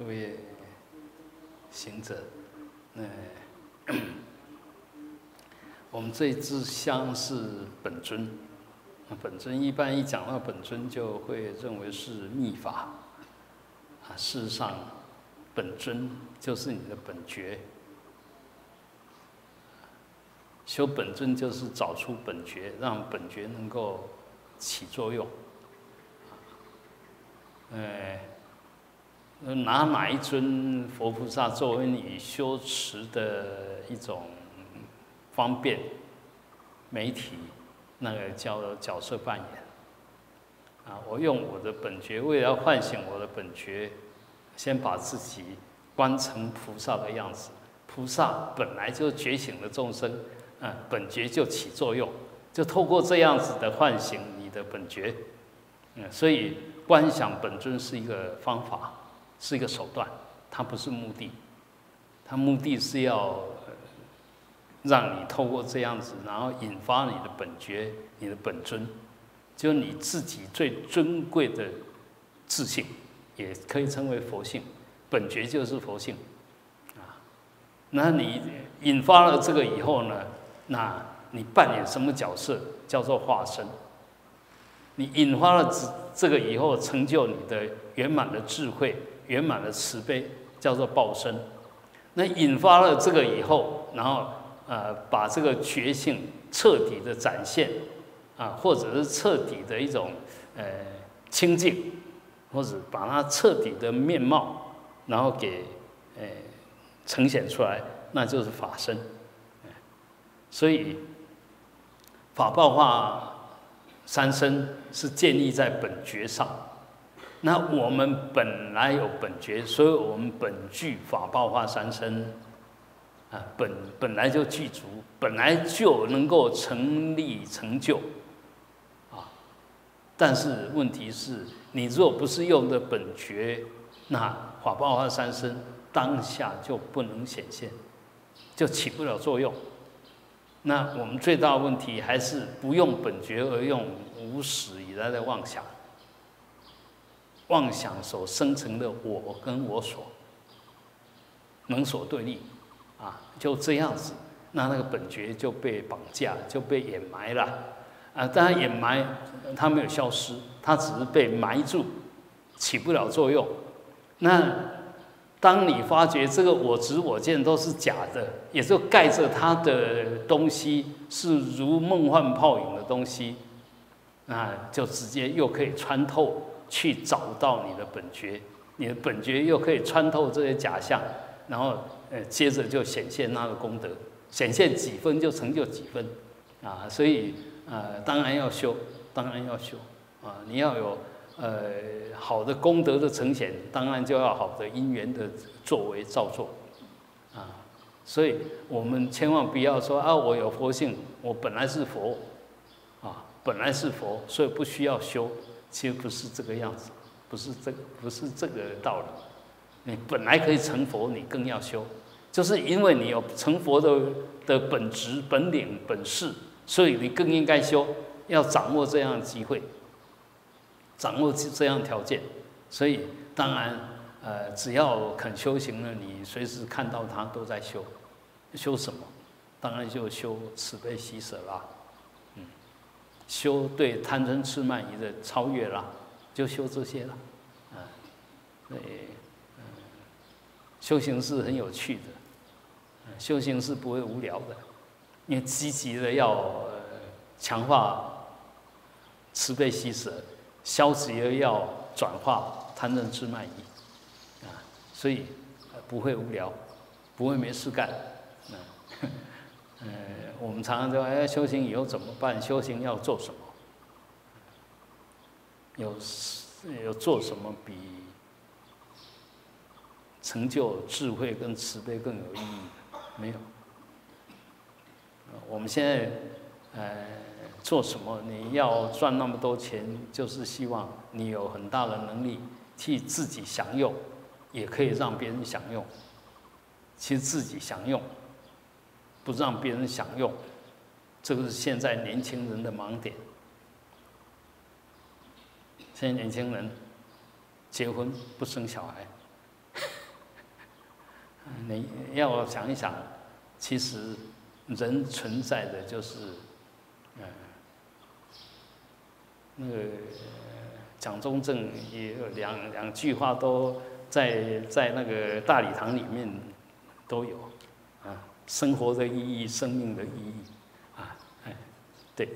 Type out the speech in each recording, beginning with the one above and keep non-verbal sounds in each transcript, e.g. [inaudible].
诸位行者，那我们这一支香是本尊，本尊一般一讲到本尊，就会认为是秘法，啊，事实上，本尊就是你的本觉，修本尊就是找出本觉，让本觉能够起作用，哎。拿哪一尊佛菩萨作为你修持的一种方便媒体，那个叫角色扮演。啊，我用我的本觉，为了唤醒我的本觉，先把自己观成菩萨的样子。菩萨本来就觉醒的众生，嗯，本觉就起作用，就透过这样子的唤醒你的本觉。嗯，所以观想本尊是一个方法。是一个手段，它不是目的，它目的是要让你透过这样子，然后引发你的本觉、你的本尊，就你自己最尊贵的自信，也可以称为佛性。本觉就是佛性，啊，那你引发了这个以后呢，那你扮演什么角色？叫做化身。你引发了这这个以后，成就你的圆满的智慧。圆满的慈悲叫做报身，那引发了这个以后，然后呃把这个觉性彻底的展现，啊，或者是彻底的一种呃清净，或者把它彻底的面貌，然后给呃呈现出来，那就是法身。所以法报化三身是建立在本觉上。那我们本来有本觉，所以我们本具法报化三身，啊，本本来就具足，本来就能够成立成就，啊，但是问题是，你若不是用的本觉，那法报化三身当下就不能显现，就起不了作用。那我们最大问题还是不用本觉而用无始以来的妄想。妄想所生成的我跟我所，能所对立，啊，就这样子，那那个本觉就被绑架，就被掩埋了，啊，当然掩埋，它没有消失，它只是被埋住，起不了作用。那当你发觉这个我执我见都是假的，也就盖着它的东西是如梦幻泡影的东西，那就直接又可以穿透。去找到你的本觉，你的本觉又可以穿透这些假象，然后呃，接着就显现那个功德，显现几分就成就几分，啊，所以呃，当然要修，当然要修，啊，你要有呃好的功德的呈现，当然就要好的因缘的作为造作，啊，所以我们千万不要说啊，我有佛性，我本来是佛，啊，本来是佛，所以不需要修。其实不是这个样子，不是这，不是这个道理。你本来可以成佛，你更要修，就是因为你有成佛的的本质、本领、本事，所以你更应该修，要掌握这样的机会，掌握这这样条件。所以当然，呃，只要肯修行了，你随时看到他都在修。修什么？当然就修慈悲喜舍啦。修对贪嗔痴慢疑的超越了，就修这些了，啊，对，嗯，修行是很有趣的，修行是不会无聊的，你积极的要强化慈悲喜舍，消极的要转化贪嗔痴慢疑，啊，所以不会无聊，不会没事干，啊。嗯，[laughs] 我们常常说，哎，修行以后怎么办？修行要做什么？有有做什么比成就智慧跟慈悲更有意义？没有。我们现在呃做什么？你要赚那么多钱，就是希望你有很大的能力替自己享用，也可以让别人享用。其实自己享用。不让别人享用，这个是现在年轻人的盲点。现在年轻人结婚不生小孩，[laughs] 你要想一想，其实人存在的就是，嗯，那个蒋中正也有两两句话都在在那个大礼堂里面都有，生活的意义，生命的意义，啊，哎，对，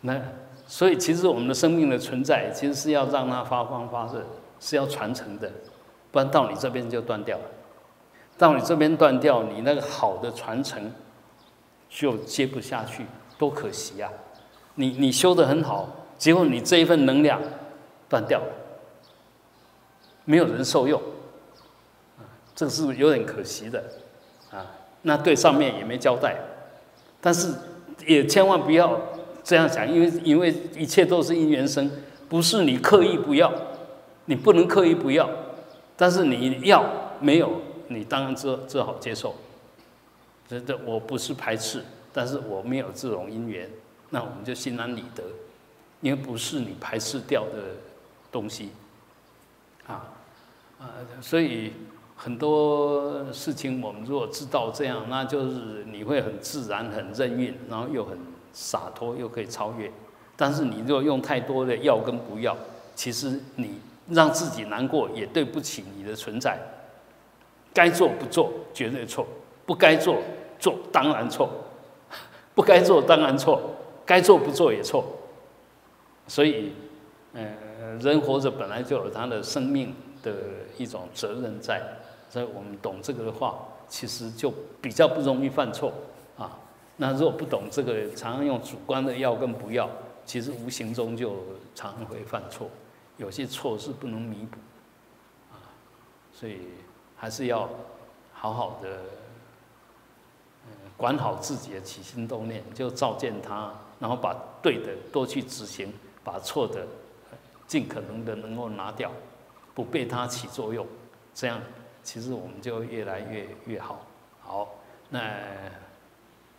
那所以其实我们的生命的存在，其实是要让它发光发热，是要传承的，不然到你这边就断掉了。到你这边断掉，你那个好的传承就接不下去，多可惜呀！你你修的很好，结果你这一份能量断掉了，没有人受用，这个是有点可惜的。那对上面也没交代，但是也千万不要这样想，因为因为一切都是因缘生，不是你刻意不要，你不能刻意不要，但是你要没有。你当然只只好接受，这这我不是排斥，但是我没有这种因缘，那我们就心安理得，因为不是你排斥掉的东西，啊啊，所以很多事情我们如果知道这样，那就是你会很自然、很任运，然后又很洒脱，又可以超越。但是你如果用太多的要跟不要，其实你让自己难过，也对不起你的存在。该做不做绝对错，不该做做当然错，不该做当然错，该做不做也错。所以，呃，人活着本来就有他的生命的一种责任在，所以我们懂这个的话，其实就比较不容易犯错啊。那如果不懂这个，常常用主观的要跟不要，其实无形中就常会犯错，有些错是不能弥补啊，所以。还是要好好的，管好自己的起心动念，就照见它，然后把对的多去执行，把错的尽可能的能够拿掉，不被它起作用，这样其实我们就越来越越好。好，那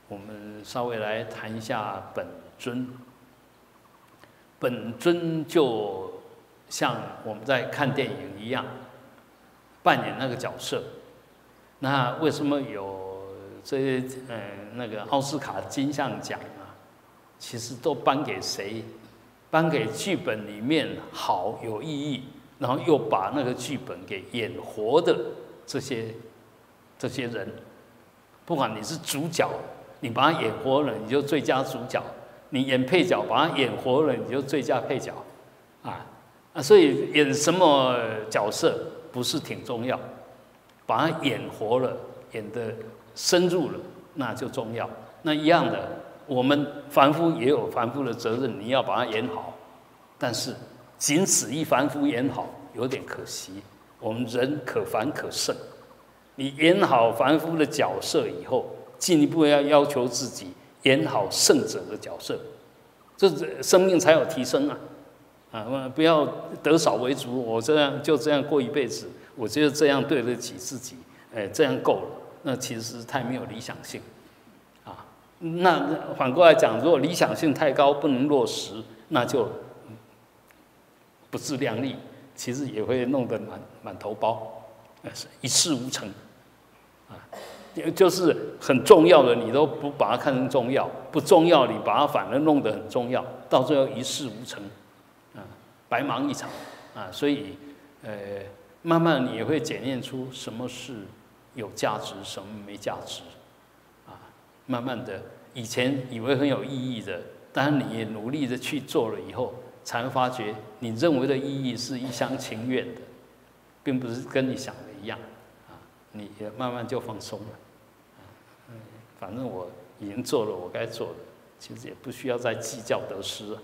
我们稍微来谈一下本尊。本尊就像我们在看电影一样。扮演那个角色，那为什么有这些嗯那个奥斯卡金像奖啊？其实都颁给谁？颁给剧本里面好有意义，然后又把那个剧本给演活的这些这些人。不管你是主角，你把他演活了，你就最佳主角；你演配角，把他演活了，你就最佳配角。啊啊，所以演什么角色？不是挺重要，把它演活了，演的深入了，那就重要。那一样的，我们凡夫也有凡夫的责任，你要把它演好。但是仅此一凡夫演好，有点可惜。我们人可凡可圣，你演好凡夫的角色以后，进一步要要求自己演好圣者的角色，这生命才有提升啊。啊，不要得少为主，我这样就这样过一辈子，我觉得这样对得起自己，哎，这样够了。那其实太没有理想性，啊，那反过来讲，如果理想性太高不能落实，那就不自量力，其实也会弄得满满头包，是一事无成，啊，就是很重要的你都不把它看成重要，不重要你把它反而弄得很重要，到最后一事无成。啊白忙一场啊，所以，呃，慢慢你也会检验出什么是有价值，什么没价值，啊，慢慢的，以前以为很有意义的，当你也努力的去做了以后，才发觉你认为的意义是一厢情愿的，并不是跟你想的一样，啊，你也慢慢就放松了，反正我已经做了我该做的，其实也不需要再计较得失了。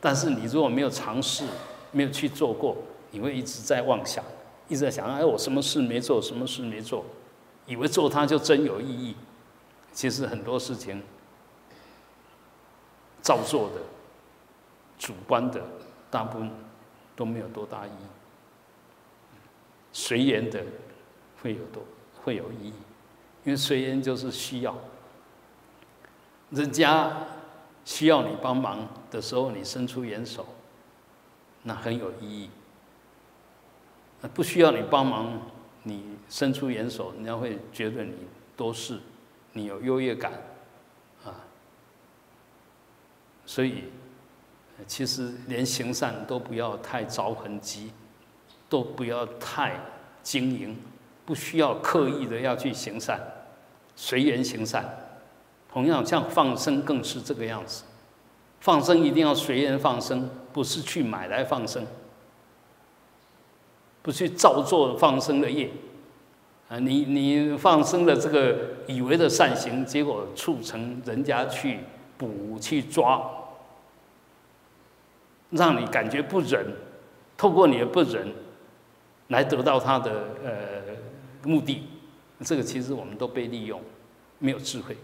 但是你如果没有尝试，没有去做过，你会一直在妄想，一直在想：哎，我什么事没做，什么事没做，以为做它就真有意义。其实很多事情，照做的、主观的，大部分都没有多大意义。随缘的会有多会有意义，因为随缘就是需要人家。需要你帮忙的时候，你伸出援手，那很有意义。不需要你帮忙，你伸出援手，人家会觉得你多事，你有优越感，啊，所以其实连行善都不要太着痕迹，都不要太经营，不需要刻意的要去行善，随缘行善。同样，像放生更是这个样子，放生一定要随缘放生，不是去买来放生。不去造作放生的业，啊，你你放生的这个以为的善行，结果促成人家去捕去抓，让你感觉不忍，透过你的不忍，来得到他的呃目的，这个其实我们都被利用，没有智慧，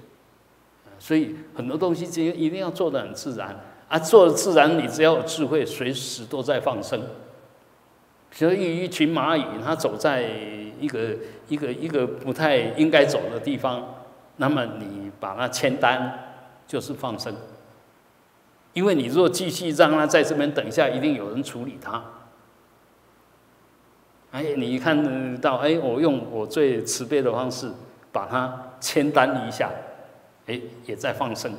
所以很多东西就一定要做的很自然，啊，做自然，你只要有智慧，随时都在放生。所以一群蚂蚁，它走在一个一个一个不太应该走的地方，那么你把它牵单，就是放生。因为你若继续让它在这边等一下，一定有人处理它。哎，你一看到，哎，我用我最慈悲的方式把它签单一下，哎，也在放生。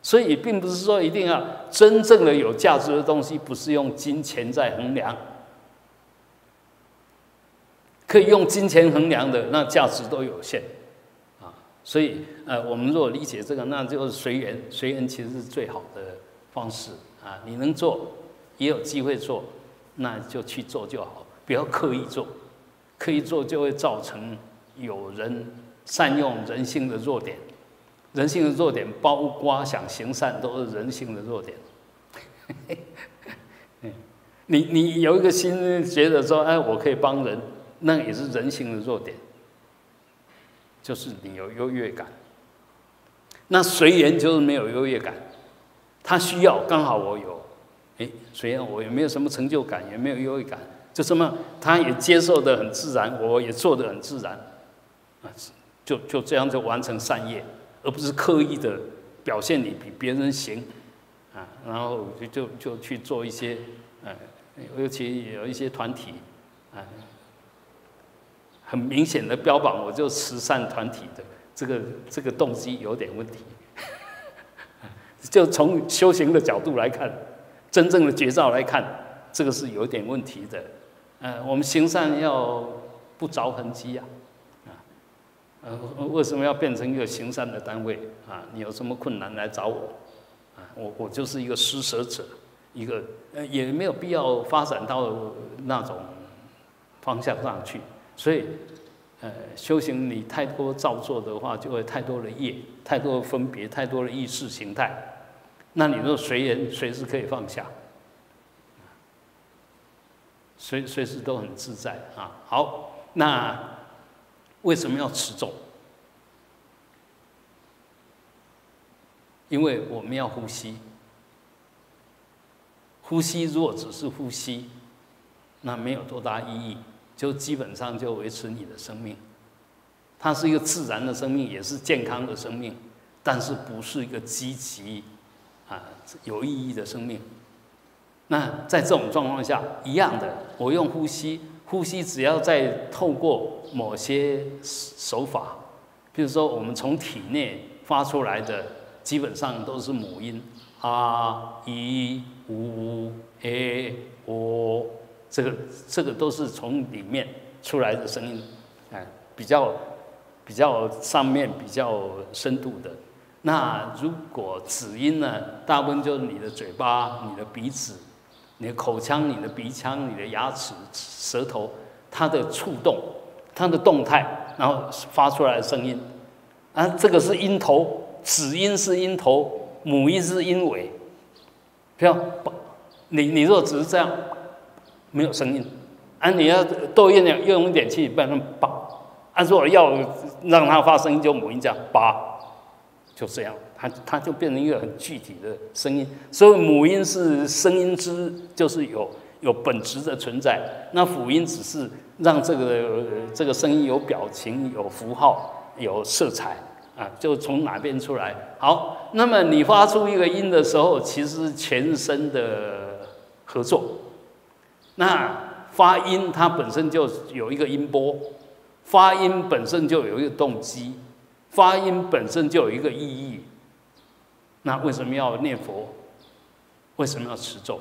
所以并不是说一定要真正的有价值的东西，不是用金钱在衡量。可以用金钱衡量的，那价值都有限，啊，所以呃，我们若理解这个，那就是随缘，随缘其实是最好的方式啊。你能做，也有机会做，那就去做就好，不要刻意做，刻意做就会造成有人善用人性的弱点，人性的弱点包括想行善都是人性的弱点。[laughs] 你你有一个心觉得说，哎，我可以帮人。那也是人性的弱点，就是你有优越感。那随缘就是没有优越感，他需要刚好我有，哎，随缘我也没有什么成就感，也没有优越感，就这么他也接受的很自然，我也做的很自然，啊，就就这样就完成善业，而不是刻意的表现你比别人行，啊，然后就就就去做一些，呃，尤其有一些团体，啊。很明显的标榜，我就慈善团体的这个这个动机有点问题。就从修行的角度来看，真正的绝招来看，这个是有点问题的。呃，我们行善要不着痕迹呀，啊，呃，为什么要变成一个行善的单位啊？你有什么困难来找我，啊，我我就是一个施舍者，一个呃也没有必要发展到那种方向上去。所以，呃，修行你太多造作的话，就会太多的业，太多的分别，太多的意识形态。那你若随缘，随时可以放下，随随时都很自在啊。好，那为什么要持咒？因为我们要呼吸，呼吸如果只是呼吸，那没有多大意义。就基本上就维持你的生命，它是一个自然的生命，也是健康的生命，但是不是一个积极啊有意义的生命。那在这种状况下，一样的，我用呼吸，呼吸只要在透过某些手法，比如说我们从体内发出来的，基本上都是母音啊、一、呜、诶、哦。这个这个都是从里面出来的声音，哎，比较比较上面比较深度的。那如果子音呢，大部分就是你的嘴巴、你的鼻子、你的口腔、你的鼻腔、你的牙齿、舌头，它的触动、它的动态，然后发出来的声音。啊，这个是音头，子音是音头，母音是音尾。不要，你你若只是这样。没有声音，啊！你要多用点用一点气，不然那么叭。按说要让它发声音，就母音这样叭，就这样，它它就变成一个很具体的声音。所以母音是声音之，就是有有本质的存在。那辅音只是让这个这个声音有表情、有符号、有色彩啊，就从哪边出来。好，那么你发出一个音的时候，其实全身的合作。那发音它本身就有一个音波，发音本身就有一个动机，发音本身就有一个意义。那为什么要念佛？为什么要持咒？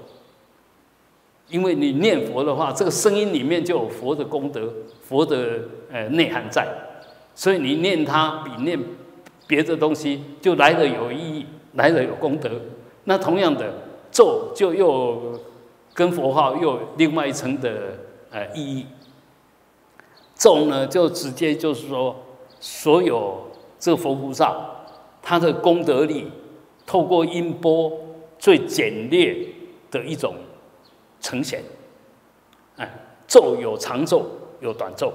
因为你念佛的话，这个声音里面就有佛的功德、佛的呃内涵在，所以你念它比念别的东西就来的有意义，来的有功德。那同样的咒就又跟佛号又另外一层的呃意义。咒呢，就直接就是说，所有这个佛菩萨他的功德力，透过音波最简略的一种呈现。哎，咒有长咒，有短咒。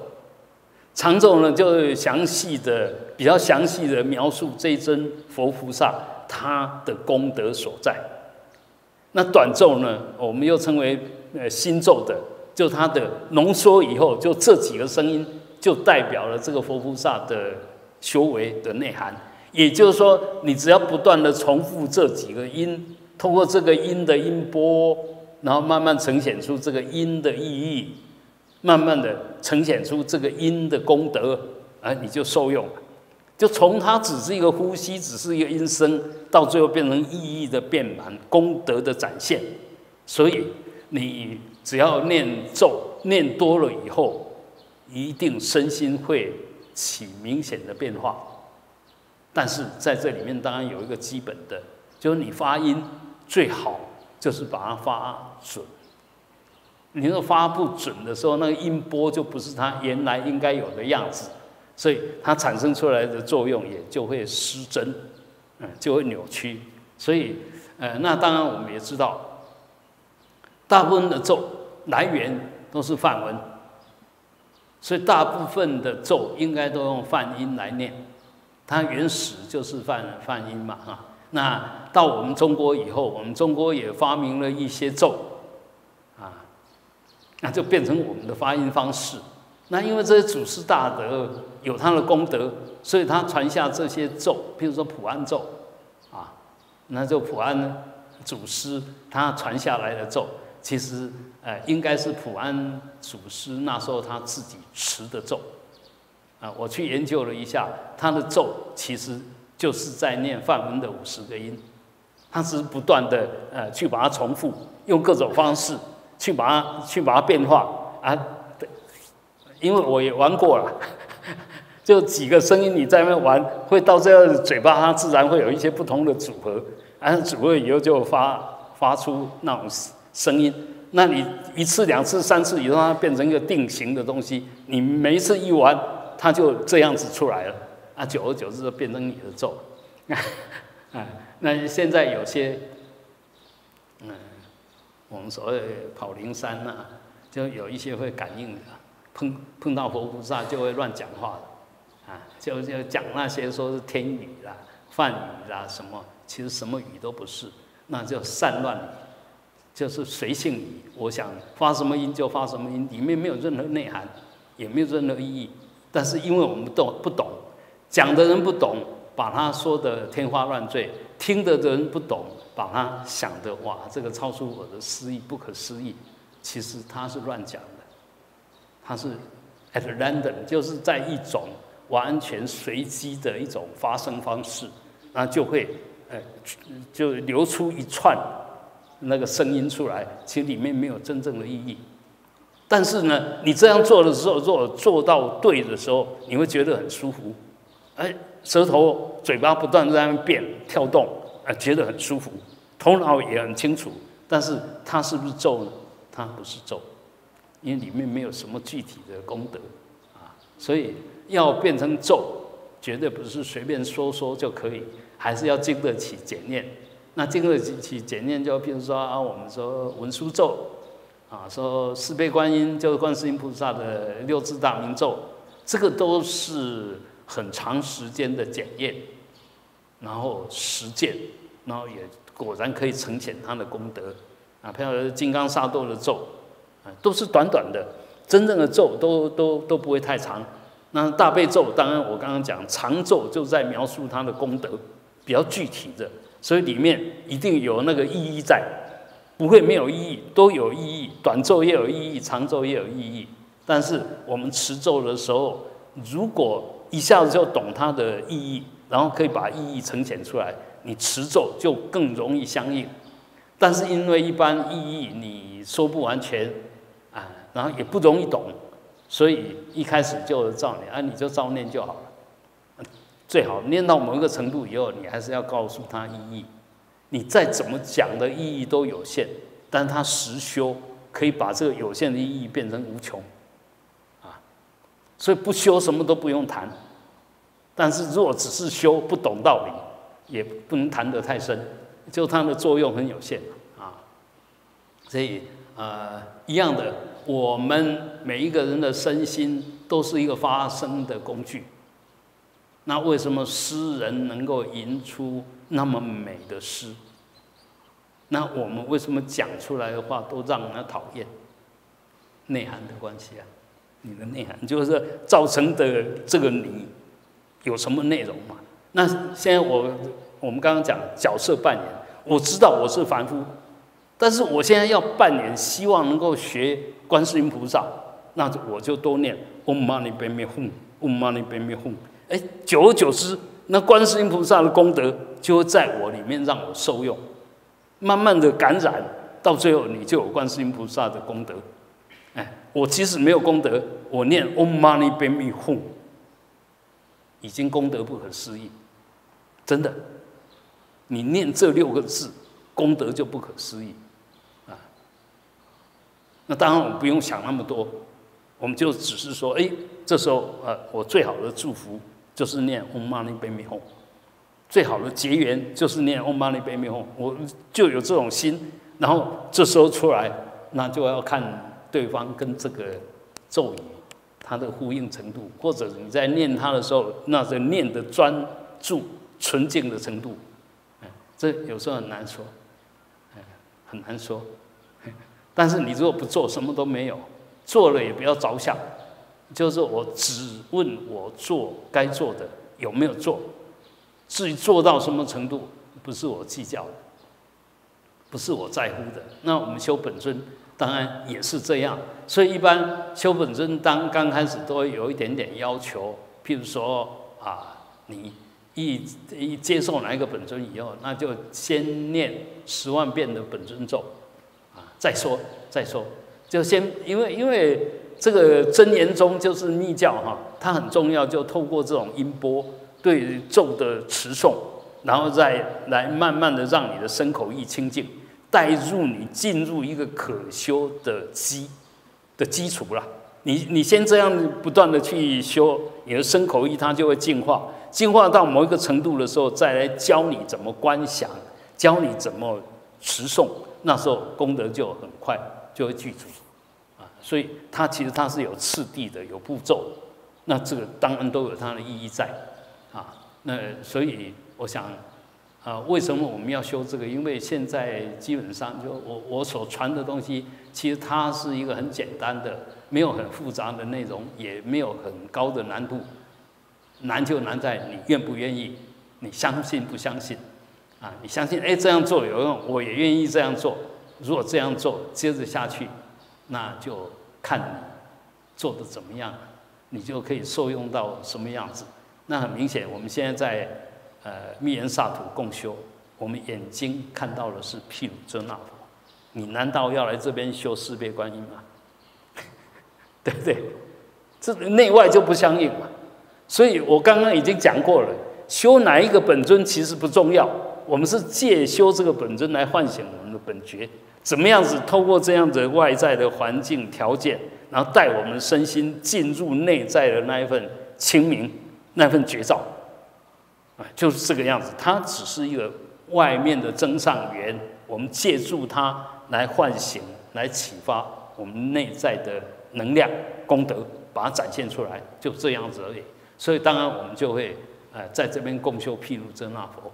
长咒呢，就详细的、比较详细的描述这一尊佛菩萨他的功德所在。那短咒呢，我们又称为呃心咒的。就它的浓缩以后，就这几个声音就代表了这个佛菩萨的修为的内涵。也就是说，你只要不断的重复这几个音，通过这个音的音波，然后慢慢呈现出这个音的意义，慢慢的呈现出这个音的功德，啊，你就受用了。就从它只是一个呼吸，只是一个音声，到最后变成意义的变满，功德的展现。所以你。只要念咒念多了以后，一定身心会起明显的变化。但是在这里面，当然有一个基本的，就是你发音最好就是把它发准。你若发不准的时候，那个音波就不是它原来应该有的样子，所以它产生出来的作用也就会失真，嗯，就会扭曲。所以，呃，那当然我们也知道，大部分的咒。来源都是梵文，所以大部分的咒应该都用梵音来念，它原始就是梵梵音嘛哈。那到我们中国以后，我们中国也发明了一些咒，啊，那就变成我们的发音方式。那因为这些祖师大德有他的功德，所以他传下这些咒，譬如说普安咒，啊，那就普安祖师他传下来的咒。其实，呃，应该是普安祖师那时候他自己持的咒，啊，我去研究了一下，他的咒其实就是在念梵文的五十个音，他是不断的呃去把它重复，用各种方式去把它去把它变化啊，因为我也玩过了，[laughs] 就几个声音你在那玩，会到这样嘴巴它自然会有一些不同的组合，然后，组合以后就发发出那种。声音，那你一次、两次、三次以后，它变成一个定型的东西。你每一次一玩，它就这样子出来了。啊，久而久之就变成你的咒。[laughs] 啊，那现在有些，嗯，我们所谓跑灵山呐，就有一些会感应的，碰碰到佛菩萨就会乱讲话的，啊，就就讲那些说是天语啦、梵语啦什么，其实什么语都不是，那叫散乱语。就是随性语，我想发什么音就发什么音，里面没有任何内涵，也没有任何意义。但是因为我们都不懂，讲的人不懂，把他说的天花乱坠；听的人不懂，把他想的哇，这个超出我的思意，不可思议。其实他是乱讲的，他是 at random，就是在一种完全随机的一种发声方式，那就会呃就流出一串。那个声音出来，其实里面没有真正的意义。但是呢，你这样做的时候，做做到对的时候，你会觉得很舒服。哎，舌头、嘴巴不断在变、跳动，哎，觉得很舒服。头脑也很清楚。但是它是不是咒呢？它不是咒，因为里面没有什么具体的功德啊。所以要变成咒，绝对不是随便说说就可以，还是要经得起检验。那经过几起检验，就譬如说啊，我们说文殊咒，啊，说四悲观音就是观世音菩萨的六字大明咒，这个都是很长时间的检验，然后实践，然后也果然可以呈现他的功德。啊，譬如金刚萨埵的咒，啊，都是短短的，真正的咒都都都不会太长。那大悲咒，当然我刚刚讲长咒就在描述他的功德，比较具体的。所以里面一定有那个意义在，不会没有意义，都有意义。短咒也有意义，长咒也有意义。但是我们持咒的时候，如果一下子就懂它的意义，然后可以把意义呈现出来，你持咒就更容易相应。但是因为一般意义你说不完全啊，然后也不容易懂，所以一开始就照念啊，你就照念就好。最好念到某一个程度以后，你还是要告诉他意义。你再怎么讲的意义都有限，但他实修可以把这个有限的意义变成无穷，啊，所以不修什么都不用谈。但是如果只是修不懂道理，也不能谈得太深，就它的作用很有限啊。所以呃，一样的，我们每一个人的身心都是一个发声的工具。那为什么诗人能够吟出？那么美的诗，那我们为什么讲出来的话都让人讨厌？内涵的关系啊，你的内涵就是造成的这个你有什么内容嘛？那现在我我们刚刚讲角色扮演，我知道我是凡夫，但是我现在要扮演，希望能够学观世音菩萨，那我就多念 Om Mani Padme Hum，Om Mani Padme 哎，久而久之。那观世音菩萨的功德就会在我里面让我受用，慢慢的感染，到最后你就有观世音菩萨的功德。哎，我即使没有功德，我念 Om Mani Padme Hum，已经功德不可思议，真的。你念这六个字，功德就不可思议啊。那当然我们不用想那么多，我们就只是说，哎，这时候呃，我最好的祝福。就是念 Om Mani Padme Hum，最好的结缘就是念 Om Mani Padme Hum，我就有这种心，然后这时候出来，那就要看对方跟这个咒语它的呼应程度，或者你在念它的时候，那是念的专注纯净的程度，哎，这有时候很难说，哎，很难说，[laughs] 但是你如果不做，什么都没有，做了也不要着想。就是我只问我做该做的有没有做，至于做到什么程度，不是我计较的，不是我在乎的。那我们修本尊当然也是这样，所以一般修本尊当刚开始都会有一点点要求，譬如说啊，你一一接受哪一个本尊以后，那就先念十万遍的本尊咒，啊，再说再说，就先因为因为。这个真言宗就是密教哈，它很重要，就透过这种音波对咒的持诵，然后再来慢慢的让你的身口意清净，带入你进入一个可修的基的基础了。你你先这样不断的去修，你的身口意它就会进化，进化到某一个程度的时候，再来教你怎么观想，教你怎么持诵，那时候功德就很快就会具足。所以它其实它是有次第的，有步骤，那这个当然都有它的意义在，啊，那所以我想，啊，为什么我们要修这个？因为现在基本上就我我所传的东西，其实它是一个很简单的，没有很复杂的内容，也没有很高的难度，难就难在你愿不愿意，你相信不相信，啊，你相信哎这样做有用，我也愿意这样做，如果这样做，接着下去。那就看做的怎么样，你就可以受用到什么样子。那很明显，我们现在在呃密言萨土共修，我们眼睛看到的是毗卢遮那佛，你难道要来这边修四倍观音吗？[laughs] 对不对？这内外就不相应嘛。所以我刚刚已经讲过了，修哪一个本尊其实不重要，我们是借修这个本尊来唤醒我们的本觉。怎么样子透过这样子外在的环境条件，然后带我们身心进入内在的那一份清明，那份觉照，啊，就是这个样子。它只是一个外面的增上缘，我们借助它来唤醒、来启发我们内在的能量功德，把它展现出来，就这样子而已。所以当然我们就会，呃，在这边共修毗卢遮那佛。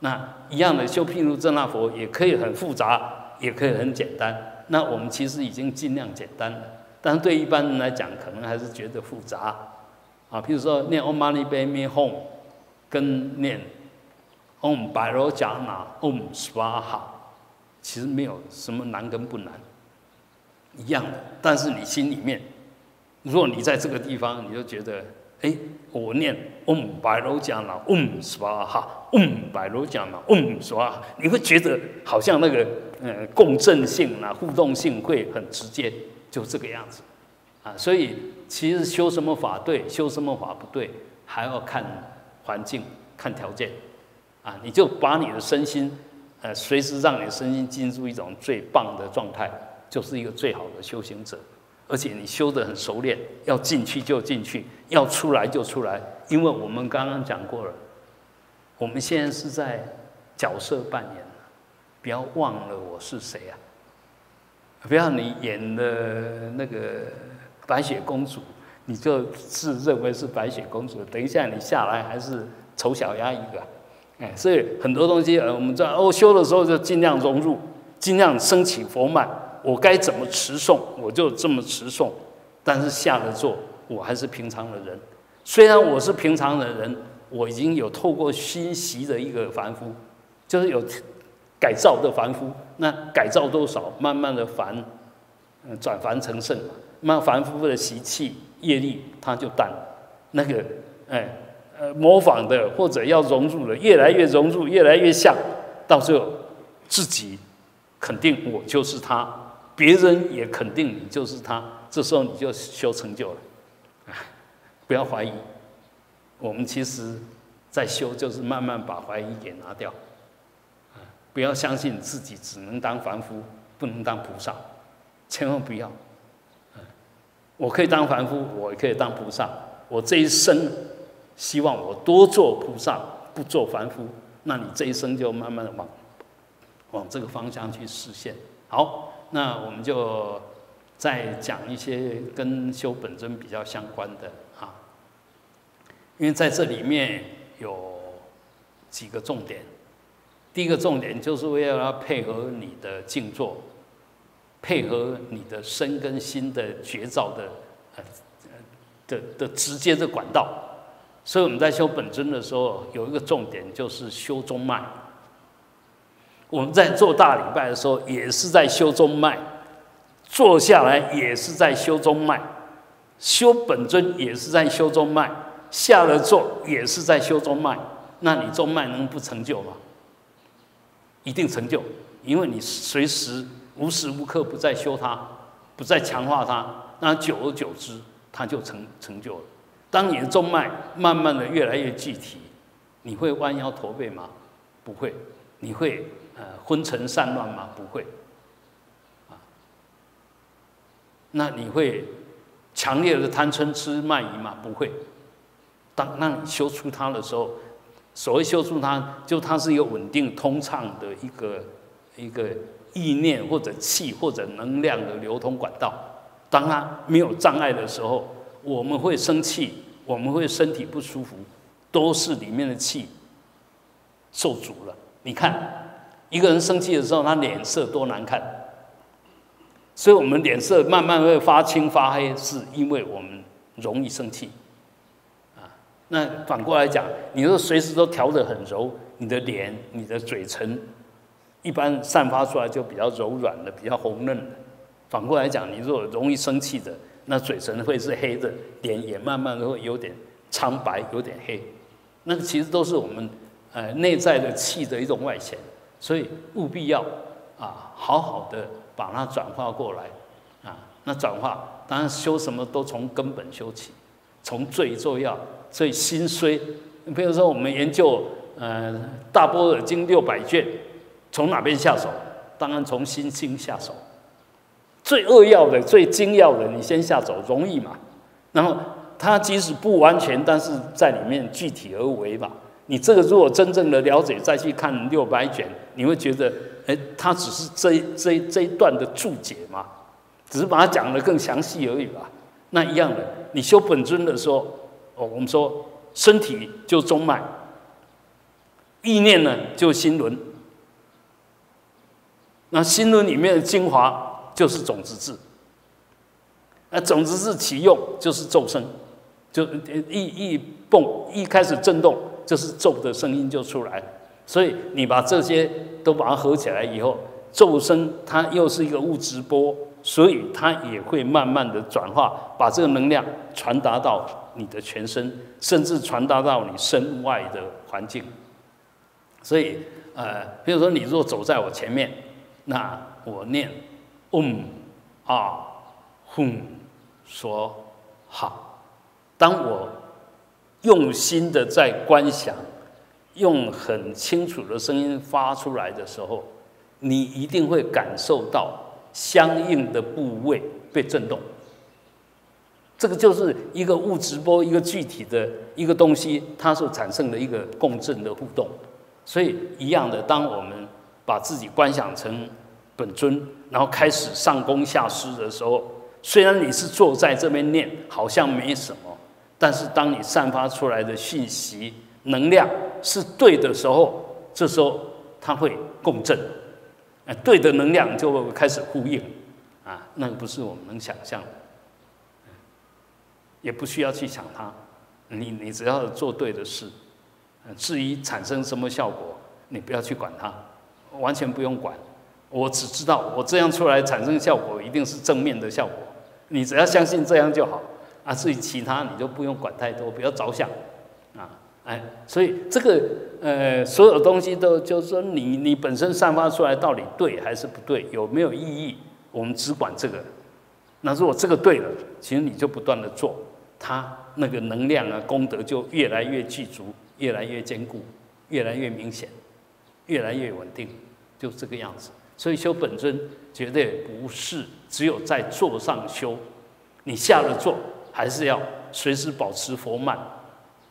那一样的修毗卢遮那佛也可以很复杂。也可以很简单，那我们其实已经尽量简单了，但是对一般人来讲，可能还是觉得复杂啊。譬如说念 Om Mani Padme Hum，跟念 Om Bhairo Jana Om Swaha，其实没有什么难跟不难，一样的。但是你心里面，如果你在这个地方，你就觉得，哎，我念嗡白罗讲了，嗡是吧？哈，嗡白罗讲了，嗡是吧？你会觉得好像那个呃共振性啊、互动性会很直接，就这个样子啊。所以其实修什么法对，修什么法不对，还要看环境、看条件啊。你就把你的身心呃，随时让你的身心进入一种最棒的状态，就是一个最好的修行者。而且你修得很熟练，要进去就进去，要出来就出来。因为我们刚刚讲过了，我们现在是在角色扮演，不要忘了我是谁啊！不要你演的那个白雪公主，你就自认为是白雪公主，等一下你下来还是丑小鸭一个。哎，所以很多东西，呃，我们在哦修的时候就尽量融入，尽量升起佛脉。我该怎么持诵，我就这么持诵。但是下了座，我还是平常的人。虽然我是平常的人，我已经有透过熏习的一个凡夫，就是有改造的凡夫。那改造多少？慢慢的凡，嗯，转凡成圣嘛。那凡夫的习气业力，它就淡。那个，哎，呃，模仿的或者要融入的，越来越融入，越来越像，到最后自己肯定我就是他。别人也肯定你就是他，这时候你就修成就了。[laughs] 不要怀疑，我们其实在修，就是慢慢把怀疑给拿掉。不要相信自己只能当凡夫，不能当菩萨，千万不要。我可以当凡夫，我也可以当菩萨。我这一生希望我多做菩萨，不做凡夫。那你这一生就慢慢的往往这个方向去实现。好。那我们就再讲一些跟修本尊比较相关的啊，因为在这里面有几个重点。第一个重点就是为了要配合你的静坐，配合你的身跟心的觉照的呃的的直接的管道，所以我们在修本尊的时候有一个重点就是修中脉。我们在做大礼拜的时候，也是在修中脉；坐下来也是在修中脉；修本尊也是在修中脉；下了座也是在修中脉。那你中脉能不成就吗？一定成就，因为你随时无时无刻不在修它，不在强化它。那久而久之，它就成成就了。当你的中脉慢慢的越来越具体，你会弯腰驼背吗？不会，你会。呃，昏沉散乱吗？不会，啊，那你会强烈的贪嗔痴慢疑吗？不会。当那你修出它的时候，所谓修出它，就它是一个稳定通畅的一个一个意念或者气或者能量的流通管道。当它没有障碍的时候，我们会生气，我们会身体不舒服，都是里面的气受阻了。你看。一个人生气的时候，他脸色多难看，所以我们脸色慢慢会发青发黑，是因为我们容易生气。啊，那反过来讲，你若随时都调得很柔，你的脸、你的嘴唇，一般散发出来就比较柔软的、比较红嫩的。反过来讲，你如果容易生气的，那嘴唇会是黑的，脸也慢慢的会有点苍白、有点黑。那其实都是我们呃内在的气的一种外显。所以务必要啊，好好的把它转化过来啊。那转化当然修什么都从根本修起，从最重要、最心衰。比如说我们研究呃《大般若经》六百卷，从哪边下手？当然从心经下手。最扼要的、最精要的，你先下手容易嘛。然后它即使不完全，但是在里面具体而为吧。你这个如果真正的了解，再去看六百卷，你会觉得，哎，它只是这这这一段的注解嘛，只是把它讲的更详细而已吧。那一样的，你修本尊的时候，哦，我们说身体就中脉，意念呢就心轮，那心轮里面的精华就是种子质，那种子质启用就是奏声，就一一蹦一开始震动。就是咒的声音就出来，所以你把这些都把它合起来以后，咒声它又是一个物质波，所以它也会慢慢的转化，把这个能量传达到你的全身，甚至传达到你身外的环境。所以，呃，比如说你若走在我前面，那我念，嗡，啊，吽，说，好。当我用心的在观想，用很清楚的声音发出来的时候，你一定会感受到相应的部位被震动。这个就是一个物质波，一个具体的一个东西，它所产生的一个共振的互动。所以，一样的，当我们把自己观想成本尊，然后开始上供下施的时候，虽然你是坐在这边念，好像没什么，但是当你散发出来的讯息能量是对的时候，这时候它会共振，哎，对的能量就会开始呼应，啊，那个不是我们能想象的，也不需要去想它，你你只要做对的事。至于产生什么效果，你不要去管它，完全不用管。我只知道我这样出来产生效果，一定是正面的效果。你只要相信这样就好。啊，至于其他，你就不用管太多，不要着想。啊，哎，所以这个呃，所有东西都就是说，你你本身散发出来到底对还是不对，有没有意义，我们只管这个。那如果这个对了，其实你就不断的做，它那个能量啊，功德就越来越具足。越来越坚固，越来越明显，越来越稳定，就这个样子。所以修本尊绝对不是只有在座上修，你下了座还是要随时保持佛慢。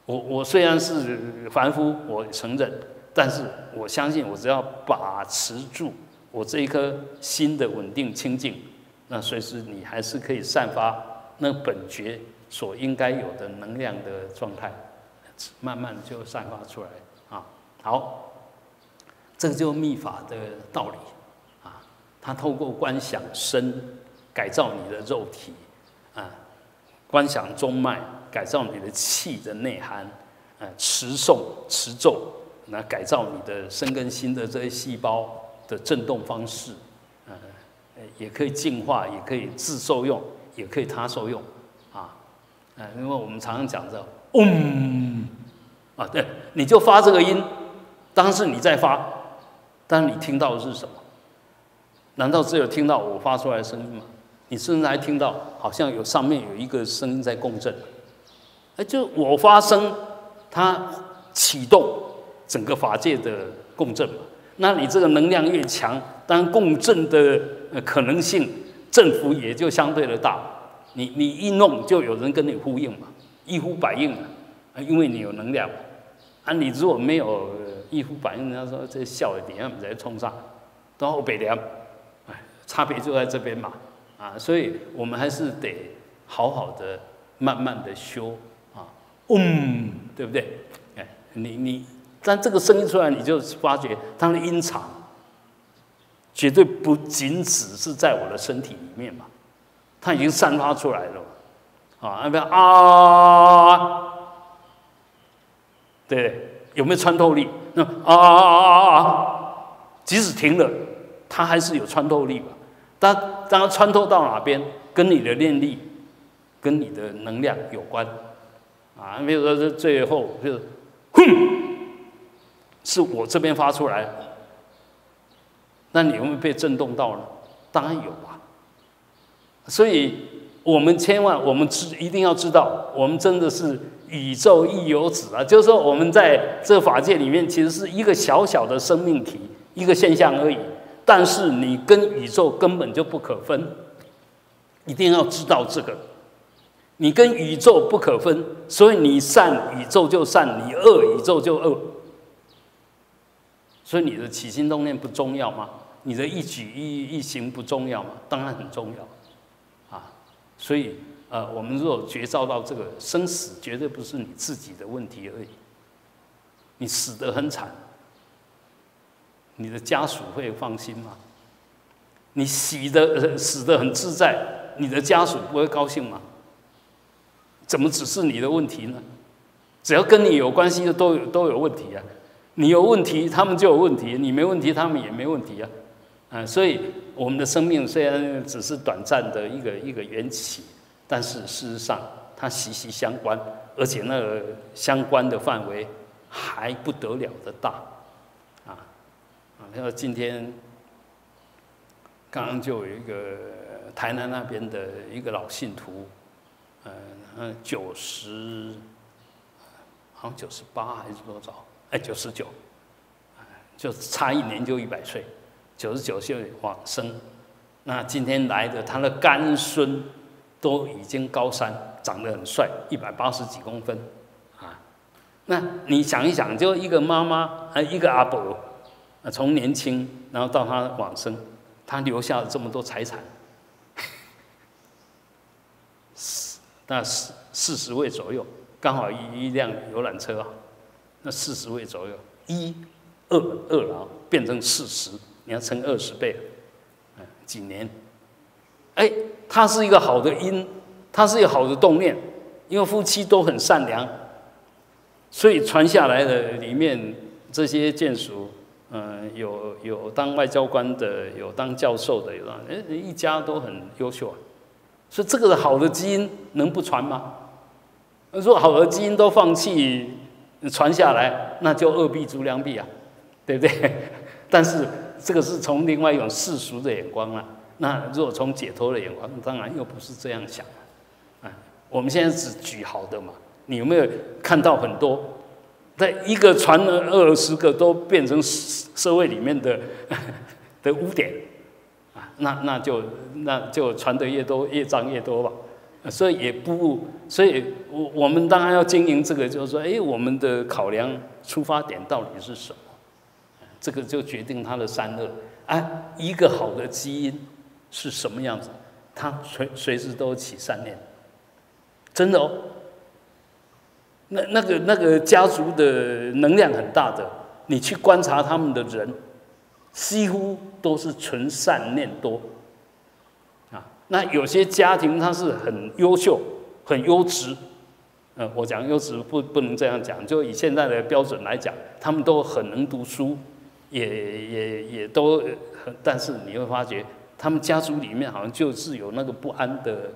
我我虽然是凡夫，我承认，但是我相信，我只要把持住我这一颗心的稳定清净，那随时你还是可以散发那本觉所应该有的能量的状态。慢慢就散发出来啊！好，这个就是秘法的道理啊。它透过观想身改造你的肉体，观想中脉改造你的气的内涵呃，持诵持咒来改造你的生根心的这些细胞的振动方式呃，也可以净化，也可以自受用，也可以他受用啊。啊，因为我们常常讲着嗡。啊，对，你就发这个音，当是你在发，但你听到的是什么？难道只有听到我发出来的声音吗？你甚至还听到好像有上面有一个声音在共振，哎，就我发声，它启动整个法界的共振嘛。那你这个能量越强，当然共振的可能性振幅也就相对的大。你你一弄，就有人跟你呼应嘛，一呼百应啊，因为你有能量。啊，你如果没有一呼百应，人家说这笑一点，在冲上，到后北凉，哎，差别就在这边嘛，啊，所以我们还是得好好的、慢慢的修啊，嗡，对不对？哎，你你，但这个声音出来，你就发觉它的音场绝对不仅只是在我的身体里面嘛，它已经散发出来了，啊，那边啊。对，有没有穿透力？那啊啊啊啊啊！即使停了，它还是有穿透力吧？当当它穿透到哪边，跟你的念力、跟你的能量有关啊。比如说，这最后就是哼，是我这边发出来，那你有没有被震动到呢？当然有啊。所以我们千万，我们知一定要知道，我们真的是。宇宙亦有子啊，就是说我们在这法界里面，其实是一个小小的生命体，一个现象而已。但是你跟宇宙根本就不可分，一定要知道这个。你跟宇宙不可分，所以你善宇宙就善，你恶宇宙就恶。所以你的起心动念不重要吗？你的一举一一行不重要吗？当然很重要啊。所以。呃，我们若觉照到这个生死，绝对不是你自己的问题而已。你死得很惨，你的家属会放心吗？你死的死的很自在，你的家属不会高兴吗？怎么只是你的问题呢？只要跟你有关系的都都有问题啊！你有问题，他们就有问题；你没问题，他们也没问题啊！啊，所以我们的生命虽然只是短暂的一个一个缘起，但是事实上它息息相关，而且那个相关的范围还不得了的大，啊，那今天刚刚就有一个台南那边的一个老信徒，呃，九十，好像九十八还是多少？哎，九十九，就差一年就一百岁。九十九岁往生，那今天来的他的干孙都已经高三，长得很帅，一百八十几公分，啊，那你想一想，就一个妈妈，还一个阿伯，啊，从年轻然后到他往生，他留下了这么多财产，四那四四十位左右，刚好一一辆游览车啊，那四十位左右，一二二了，变成四十。你要乘二十倍，几年？哎，他是一个好的因，他是一个好的动念，因为夫妻都很善良，所以传下来的里面这些眷属，嗯，有有当外交官的，有当教授的，有当哎，一家都很优秀啊。所以这个好的基因能不传吗？说好的基因都放弃传下来，那就二弊足良弊啊，对不对？[laughs] 但是。这个是从另外一种世俗的眼光了。那如果从解脱的眼光，当然又不是这样想。啊，我们现在只举好的嘛。你有没有看到很多，在一个传了二十个都变成社会里面的 [laughs] 的污点啊？那那就那就传的越多，越脏越多吧。所以也不，所以我我们当然要经营这个，就是说，哎，我们的考量出发点到底是什么？这个就决定他的善恶。哎，一个好的基因是什么样子？他随随时都起善念，真的哦。那那个那个家族的能量很大的，你去观察他们的人，几乎都是纯善念多。啊，那有些家庭他是很优秀、很优质。嗯，我讲优质不不能这样讲，就以现在的标准来讲，他们都很能读书。也也也都很，但是你会发觉，他们家族里面好像就是有那个不安的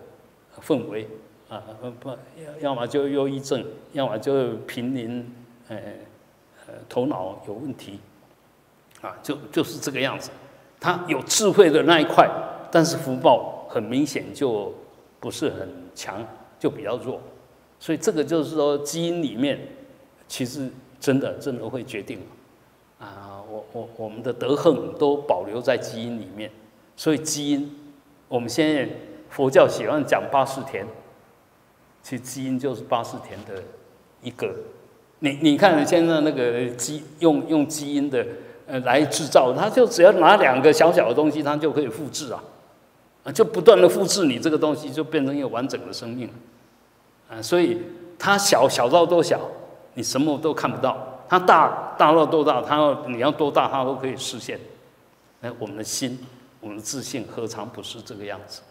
氛围啊，不，要要么就忧郁症，要么就濒临，呃呃，头脑有问题，啊，就就是这个样子。他有智慧的那一块，但是福报很明显就不是很强，就比较弱。所以这个就是说，基因里面其实真的真的会决定。啊我我我们的德行都保留在基因里面，所以基因，我们现在佛教喜欢讲八四田，其实基因就是巴斯田的一个。你你看现在那个基用用基因的呃来制造，它就只要拿两个小小的东西，它就可以复制啊，啊就不断的复制你这个东西，就变成一个完整的生命，啊，所以它小小到多小，你什么都看不到。它大大到多大？它要你要多大，它都可以实现。哎，我们的心，我们的自信，何尝不是这个样子？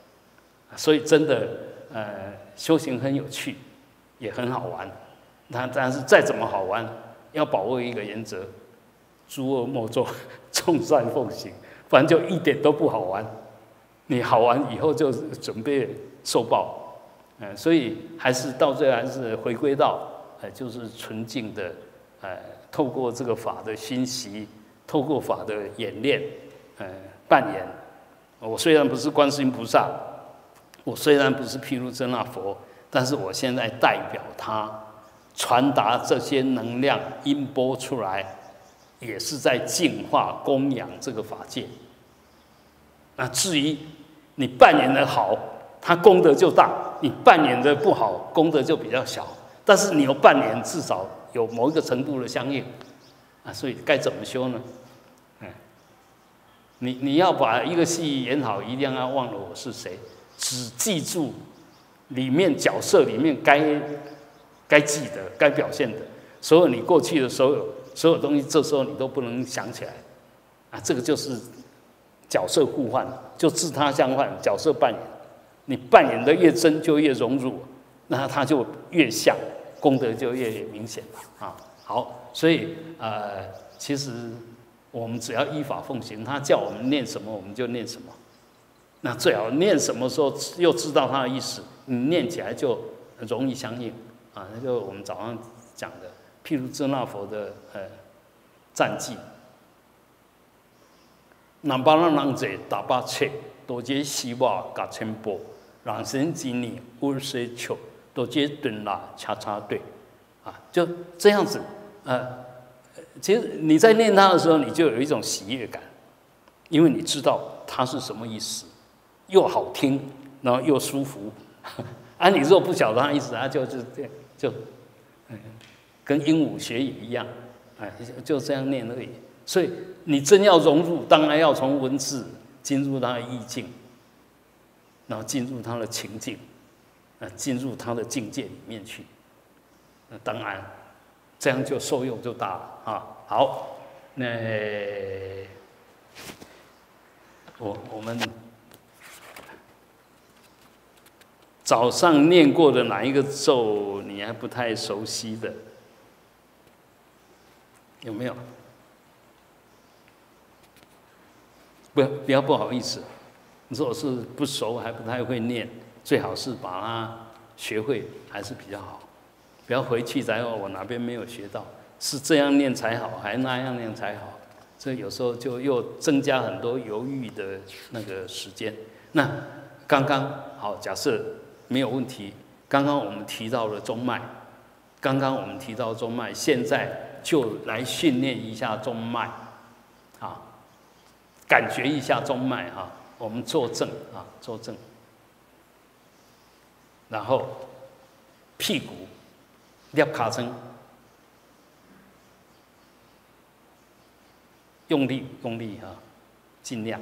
所以真的，呃，修行很有趣，也很好玩。但但是再怎么好玩，要把握一个原则：诸恶莫作，众善奉行。不然就一点都不好玩。你好玩以后就准备受报。嗯，所以还是到最后还是回归到，呃，就是纯净的。呃，透过这个法的熏习，透过法的演练，呃，扮演。我虽然不是观世音菩萨，我虽然不是毗卢遮那佛，但是我现在代表他传达这些能量音波出来，也是在净化供养这个法界。那至于你扮演的好，他功德就大；你扮演的不好，功德就比较小。但是你要扮演，至少。有某一个程度的相应，啊，所以该怎么修呢？嗯，你你要把一个戏演好，一定要忘了我是谁，只记住里面角色里面该该记得、该表现的，所有你过去的所有所有东西，这时候你都不能想起来，啊，这个就是角色互换，就自他相换，角色扮演，你扮演的越真，就越融入，那他就越像。功德就越明显啊！好，所以呃，其实我们只要依法奉行，他叫我们念什么我们就念什么。那最好念什么时候又知道他的意思，你念起来就容易相应啊。那就我们早上讲的，譬如遮那佛的呃战绩，南巴那人者大巴切，多杰西瓦嘎千波，朗神吉尼乌水求，多杰顿拉恰恰对，啊，就这样子，呃。其实你在念它的时候，你就有一种喜悦感，因为你知道它是什么意思，又好听，然后又舒服。[laughs] 啊，你如果不晓得它意思，它就是这样，就，跟鹦鹉学语一样，哎，就这样念而已。所以你真要融入，当然要从文字进入它的意境，然后进入它的情境，啊，进入它的境界里面去。那当然。这样就受用就大了啊！好，那我我们早上念过的哪一个咒你还不太熟悉的，有没有？不要，不要不好意思，你说我是不熟还不太会念，最好是把它学会还是比较好。不要回去再问我哪边没有学到，是这样念才好，还那样念才好，这有时候就又增加很多犹豫的那个时间。那刚刚好，假设没有问题，刚刚我们提到了中脉，刚刚我们提到中脉，现在就来训练一下中脉，啊，感觉一下中脉哈，我们坐正啊，坐正，然后屁股。捏卡层，用力用力哈，尽量，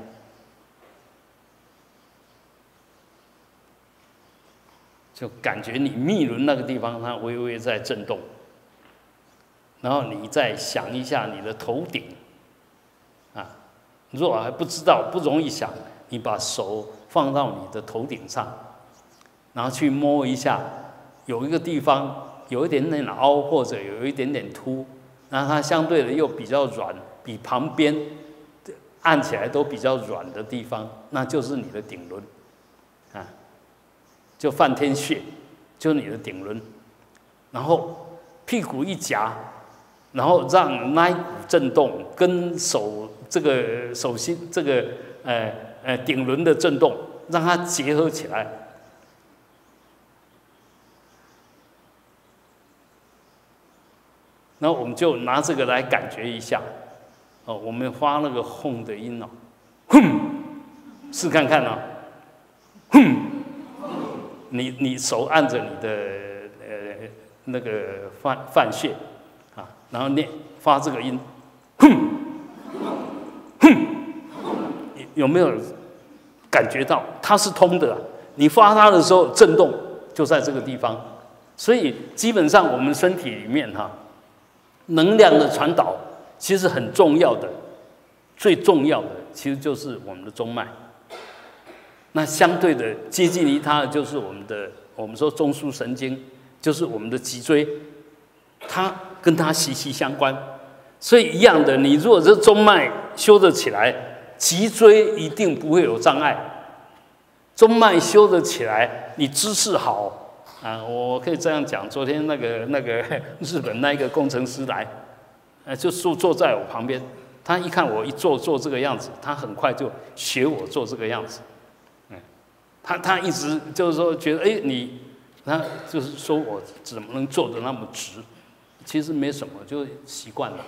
就感觉你密轮那个地方它微微在震动，然后你再想一下你的头顶，啊，如果还不知道不容易想，你把手放到你的头顶上，然后去摸一下，有一个地方。有一点点凹或者有一点点凸，那它相对的又比较软，比旁边按起来都比较软的地方，那就是你的顶轮，就梵天穴，就是你的顶轮，然后屁股一夹，然后让那股震动跟手这个手心这个呃呃顶轮的震动，让它结合起来。那我们就拿这个来感觉一下，哦，我们发那个轰的音哦，哼，试看看哦，哼，你你手按着你的呃那个饭饭穴啊，然后念发这个音，哼，哼，有没有感觉到它是通的？你发它的时候震动就在这个地方，所以基本上我们身体里面哈。能量的传导其实很重要的，最重要的其实就是我们的中脉。那相对的接近于它的就是我们的，我们说中枢神经，就是我们的脊椎，它跟它息息相关。所以一样的，你如果这中脉修得起来，脊椎一定不会有障碍。中脉修得起来，你姿势好。啊，我可以这样讲。昨天那个那个 [laughs] 日本那一个工程师来，呃，就坐坐在我旁边。他一看我一坐坐这个样子，他很快就学我做这个样子。他他一直就是说觉得，哎，你，他就是说我怎么能做的那么直？其实没什么，就习惯了，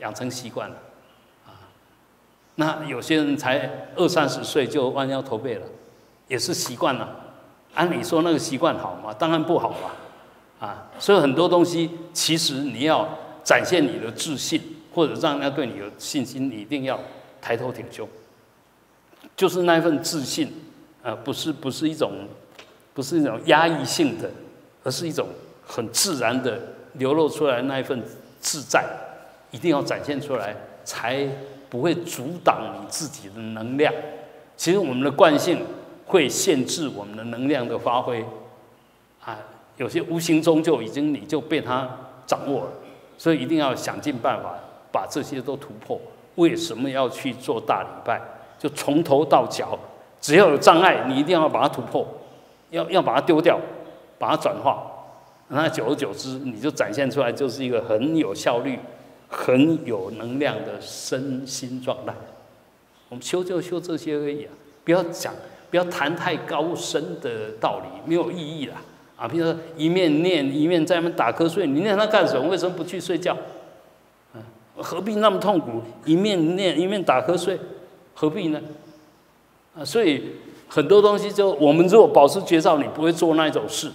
养成习惯了。啊，那有些人才二三十岁就弯腰驼背了，也是习惯了。按理说那个习惯好吗？当然不好了，啊，所以很多东西其实你要展现你的自信，或者让人家对你有信心，你一定要抬头挺胸，就是那份自信，啊，不是不是一种，不是一种压抑性的，而是一种很自然的流露出来那一份自在，一定要展现出来，才不会阻挡你自己的能量。其实我们的惯性。会限制我们的能量的发挥，啊，有些无形中就已经你就被它掌握了，所以一定要想尽办法把这些都突破，为什么要去做大礼拜？就从头到脚，只要有障碍，你一定要把它突破，要要把它丢掉，把它转化。那久而久之，你就展现出来就是一个很有效率、很有能量的身心状态。我们修就修这些而已啊，不要讲，不要谈太高深的道理，没有意义啦。啊，比如说一面念一面在那边打瞌睡，你念它干什么？为什么不去睡觉？嗯，何必那么痛苦？一面念一面打瞌睡，何必呢？啊，所以很多东西就我们如果保持绝招，你不会做那一种事。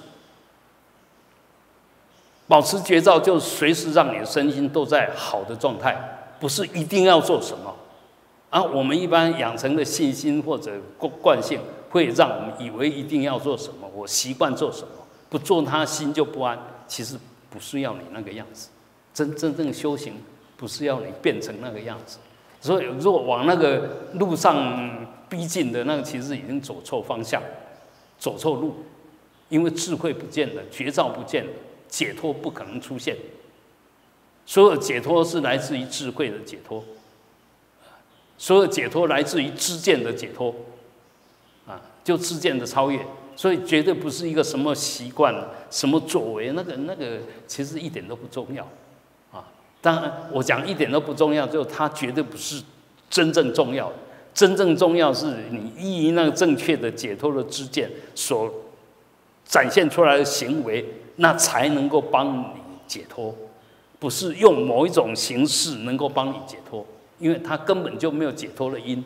保持绝招，就随时让你的身心都在好的状态，不是一定要做什么。啊，我们一般养成的信心或者惯惯性，会让我们以为一定要做什么，我习惯做什么，不做他心就不安。其实不是要你那个样子，真真正修行不是要你变成那个样子。所以，如果往那个路上逼近的那个，其实已经走错方向，走错路，因为智慧不见了，绝招不见了。解脱不可能出现，所有解脱是来自于智慧的解脱，所有解脱来自于知见的解脱，啊，就知见的超越，所以绝对不是一个什么习惯、什么作为，那个那个其实一点都不重要，啊，当然我讲一点都不重要，就它绝对不是真正重要的，真正重要是你依于那个正确的解脱的知见所展现出来的行为。那才能够帮你解脱，不是用某一种形式能够帮你解脱，因为他根本就没有解脱的因，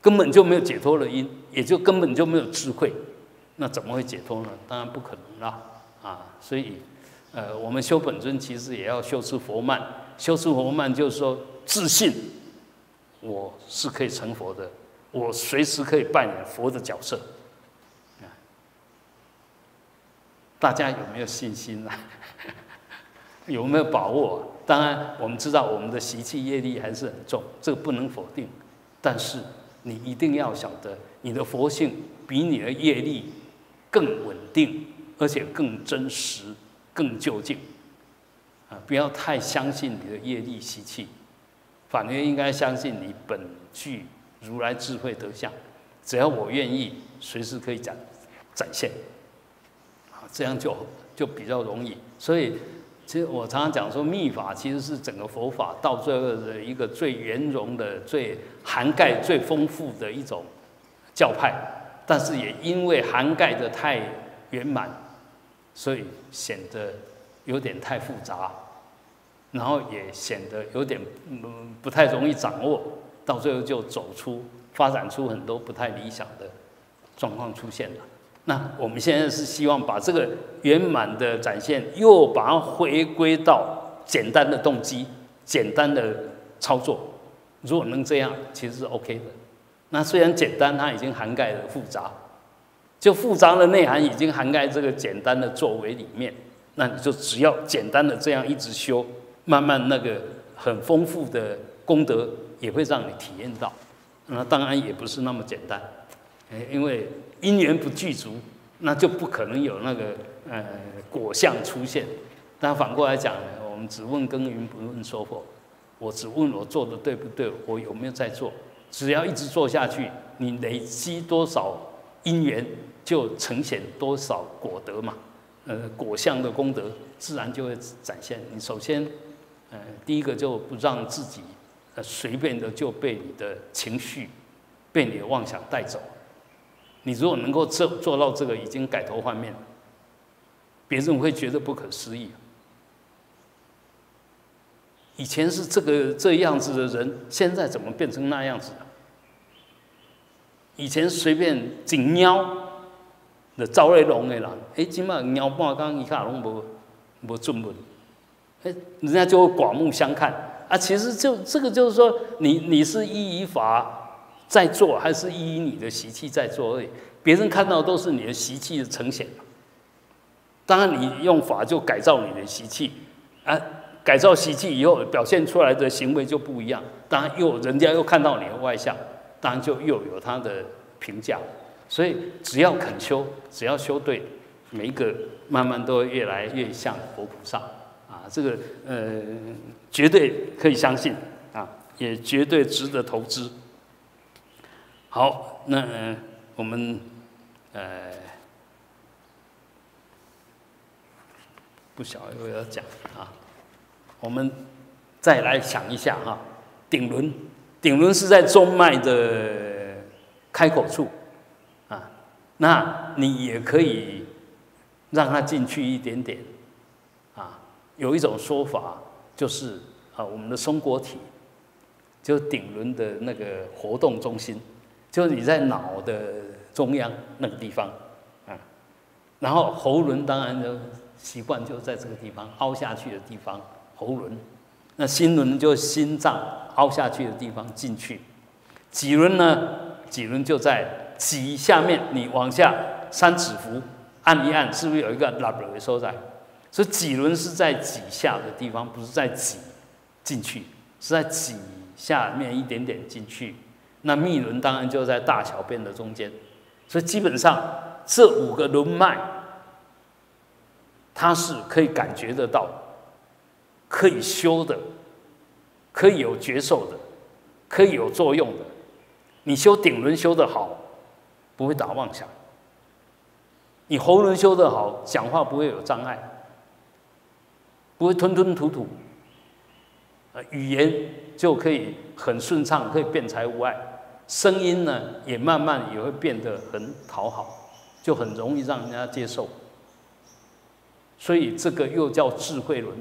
根本就没有解脱的因，也就根本就没有智慧，那怎么会解脱呢？当然不可能啦，啊，所以，呃，我们修本尊其实也要修持佛曼，修持佛曼就是说自信，我是可以成佛的，我随时可以扮演佛的角色。啊大家有没有信心啊？[laughs] 有没有把握？当然，我们知道我们的习气业力还是很重，这个不能否定。但是你一定要晓得，你的佛性比你的业力更稳定，而且更真实、更究竟。啊，不要太相信你的业力习气，反而应该相信你本具如来智慧德相。只要我愿意，随时可以展展现。这样就就比较容易，所以其实我常常讲说，密法其实是整个佛法到最后的一个最圆融的、最涵盖、最丰富的一种教派，但是也因为涵盖的太圆满，所以显得有点太复杂，然后也显得有点嗯不太容易掌握，到最后就走出、发展出很多不太理想的状况出现了。那我们现在是希望把这个圆满的展现，又把它回归到简单的动机、简单的操作。如果能这样，其实是 OK 的。那虽然简单，它已经涵盖了复杂，就复杂的内涵已经涵盖这个简单的作为里面。那你就只要简单的这样一直修，慢慢那个很丰富的功德也会让你体验到。那当然也不是那么简单，因为。因缘不具足，那就不可能有那个呃果相出现。但反过来讲呢，我们只问耕耘，不问收获。我只问我做的对不对，我有没有在做。只要一直做下去，你累积多少因缘，就呈现多少果德嘛。呃，果相的功德自然就会展现。你首先，呃，第一个就不让自己呃随便的就被你的情绪、被你的妄想带走。你如果能够做做到这个，已经改头换面，别人会觉得不可思议。以前是这个这样子的人，现在怎么变成那样子了？以前随便紧喵的招来龙的人，哎，今麦喵半刚一下拢无无准文，哎，人家就会刮目相看啊。其实就这个就是说，你你是依依法。在做还是依你的习气在做而已，别人看到都是你的习气的呈现。当然，你用法就改造你的习气，啊，改造习气以后表现出来的行为就不一样。当然，又人家又看到你的外向，当然就又有他的评价。所以，只要肯修，只要修对，每一个慢慢都会越来越像佛菩萨啊。这个呃，绝对可以相信啊。也绝对值得投资。好，那我们呃不晓得我要讲啊，我们再来想一下哈，顶轮，顶轮是在中脉的开口处啊，那你也可以让它进去一点点。有一种说法就是啊，我们的松果体。就顶轮的那个活动中心，就是你在脑的中央那个地方，啊，然后喉轮当然就习惯就在这个地方凹下去的地方，喉轮，那心轮就心脏凹下去的地方进去，脊轮呢，脊轮就在脊下面，你往下三指符按一按，是不是有一个拉的收在？所以脊轮是在脊下的地方，不是在脊进去，是在脊。下面一点点进去，那密轮当然就在大小便的中间，所以基本上这五个轮脉，它是可以感觉得到，可以修的，可以有觉受的，可以有作用的。你修顶轮修得好，不会打妄想；你喉轮修得好，讲话不会有障碍，不会吞吞吐吐，语言。就可以很顺畅，可以辩才无碍。声音呢，也慢慢也会变得很讨好，就很容易让人家接受。所以这个又叫智慧轮。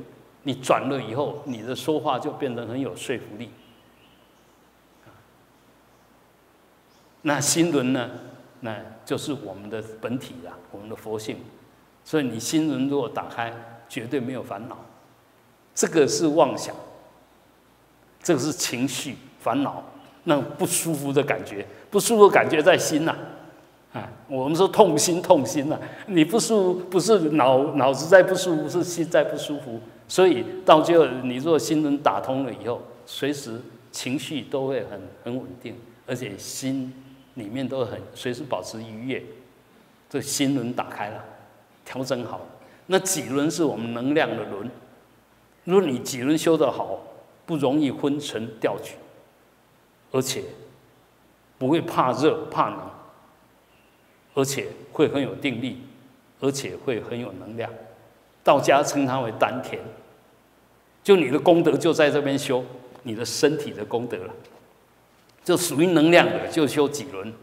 你转了以后，你的说话就变得很有说服力。那心轮呢，那就是我们的本体啦，我们的佛性。所以你心轮如果打开，绝对没有烦恼。这个是妄想。这个是情绪烦恼，那不舒服的感觉，不舒服的感觉在心呐，啊，我们说痛心痛心呐，你不舒服不是脑脑子在不舒服，是心在不舒服，所以到最后你若心轮打通了以后，随时情绪都会很很稳定，而且心里面都很随时保持愉悦，这心轮打开了，调整好，那几轮是我们能量的轮，如果你几轮修得好。不容易昏沉掉举，而且不会怕热怕冷，而且会很有定力，而且会很有能量。道家称它为丹田，就你的功德就在这边修，你的身体的功德了，就属于能量的就修几轮。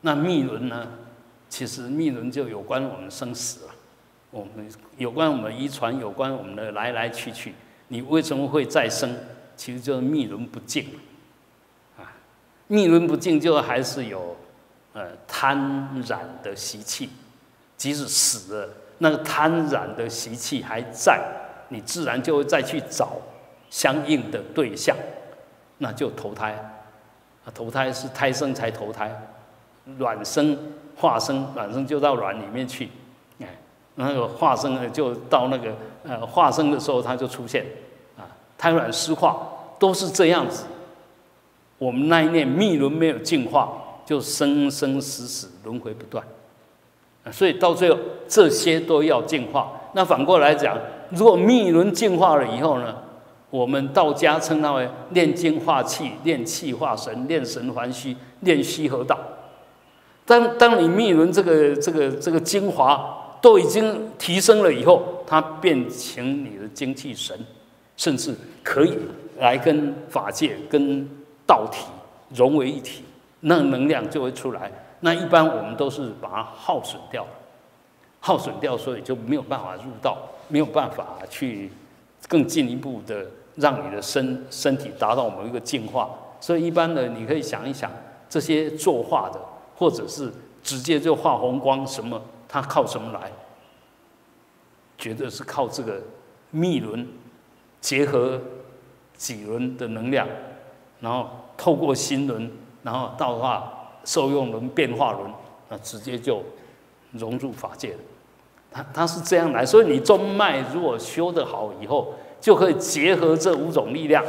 那密轮呢？其实密轮就有关我们生死了，我们有关我们遗传，有关我们的来来去去。你为什么会再生？其实就是密轮不净，啊，密轮不净就还是有，呃，贪染的习气，即使死了，那个贪染的习气还在，你自然就会再去找相应的对象，那就投胎，啊，投胎是胎生才投胎，卵生化生，卵生就到卵里面去，哎，那个化生呢就到那个呃化生的时候它就出现。胎卵湿化都是这样子，我们那一念密轮没有净化，就生生死死轮回不断，所以到最后这些都要净化。那反过来讲，如果密轮净化了以后呢，我们道家称它为炼精化气、炼气化神、炼神还虚、炼虚合道。当当你密轮这个这个这个精华都已经提升了以后，它变成你的精气神。甚至可以来跟法界、跟道体融为一体，那能量就会出来。那一般我们都是把它耗损掉，耗损掉，所以就没有办法入道，没有办法去更进一步的让你的身身体达到某一个进化。所以一般的，你可以想一想，这些作画的，或者是直接就画红光什么，它靠什么来？绝对是靠这个密轮。结合几轮的能量，然后透过心轮，然后到的话受用轮、变化轮，那直接就融入法界了。它它是这样来，所以你中脉如果修得好以后，就可以结合这五种力量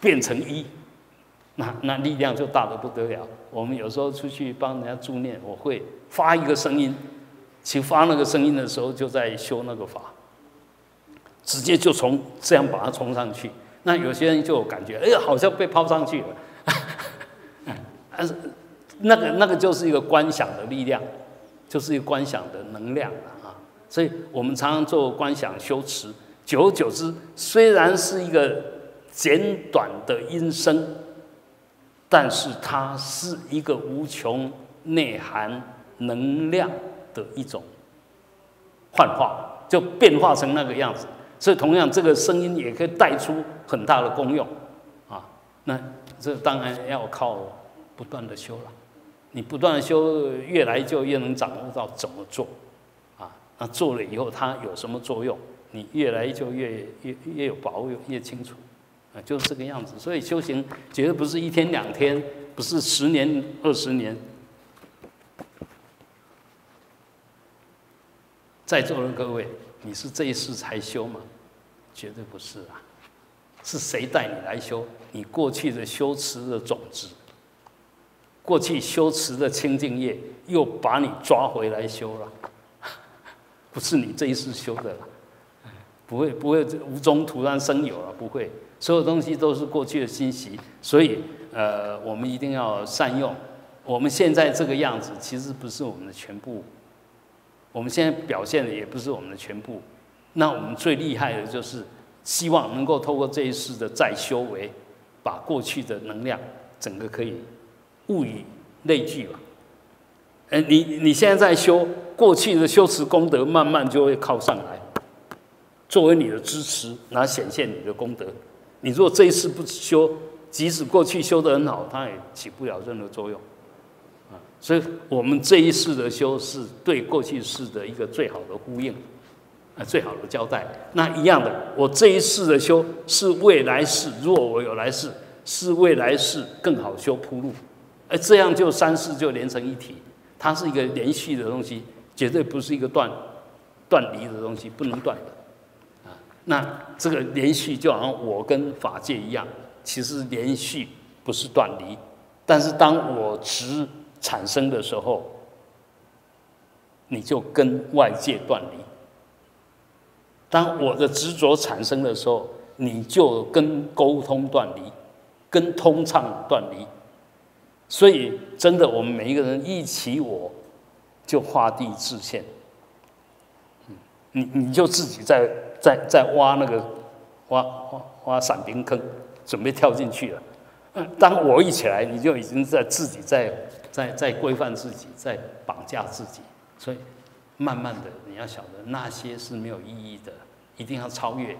变成一，那那力量就大得不得了。我们有时候出去帮人家助念，我会发一个声音，其发那个声音的时候，就在修那个法。直接就从这样把它冲上去，那有些人就感觉，哎呀，好像被抛上去了。[laughs] 但是那个那个就是一个观想的力量，就是一个观想的能量啊。所以我们常常做观想修持，久而久之，虽然是一个简短的音声，但是它是一个无穷内涵能量的一种幻化，就变化成那个样子。所以同样，这个声音也可以带出很大的功用啊。那这当然要靠不断的修了。你不断的修，越来就越能掌握到怎么做啊。那做了以后，它有什么作用？你越来就越越越有把握，越清楚啊，就是这个样子。所以修行绝对不是一天两天，不是十年二十年。在座的各位，你是这一世才修吗？绝对不是啊！是谁带你来修？你过去的修持的种子，过去修持的清净业，又把你抓回来修了，[laughs] 不是你这一世修的了。不会，不会无中突然生有了，不会。所有东西都是过去的信息，所以呃，我们一定要善用。我们现在这个样子，其实不是我们的全部。我们现在表现的也不是我们的全部。那我们最厉害的就是希望能够透过这一次的再修为，把过去的能量整个可以物以类聚吧。哎，你你现在在修过去的修持功德，慢慢就会靠上来，作为你的支持，来显现你的功德。你如果这一次不修，即使过去修得很好，它也起不了任何作用。所以我们这一世的修是对过去世的一个最好的呼应。啊，最好的交代。那一样的，我这一世的修是未来世，如果我有来世，是未来世更好修铺路。哎，这样就三世就连成一体，它是一个连续的东西，绝对不是一个断断离的东西，不能断的。啊，那这个连续就好像我跟法界一样，其实连续不是断离，但是当我执产生的时候，你就跟外界断离。当我的执着产生的时候，你就跟沟通断离，跟通畅断离。所以，真的，我们每一个人一起，我就画地自限。你你就自己在在在挖那个挖挖挖伞兵坑，准备跳进去了。当我一起来，你就已经在自己在在在规范自己，在绑架自己。所以。慢慢的，你要晓得那些是没有意义的，一定要超越。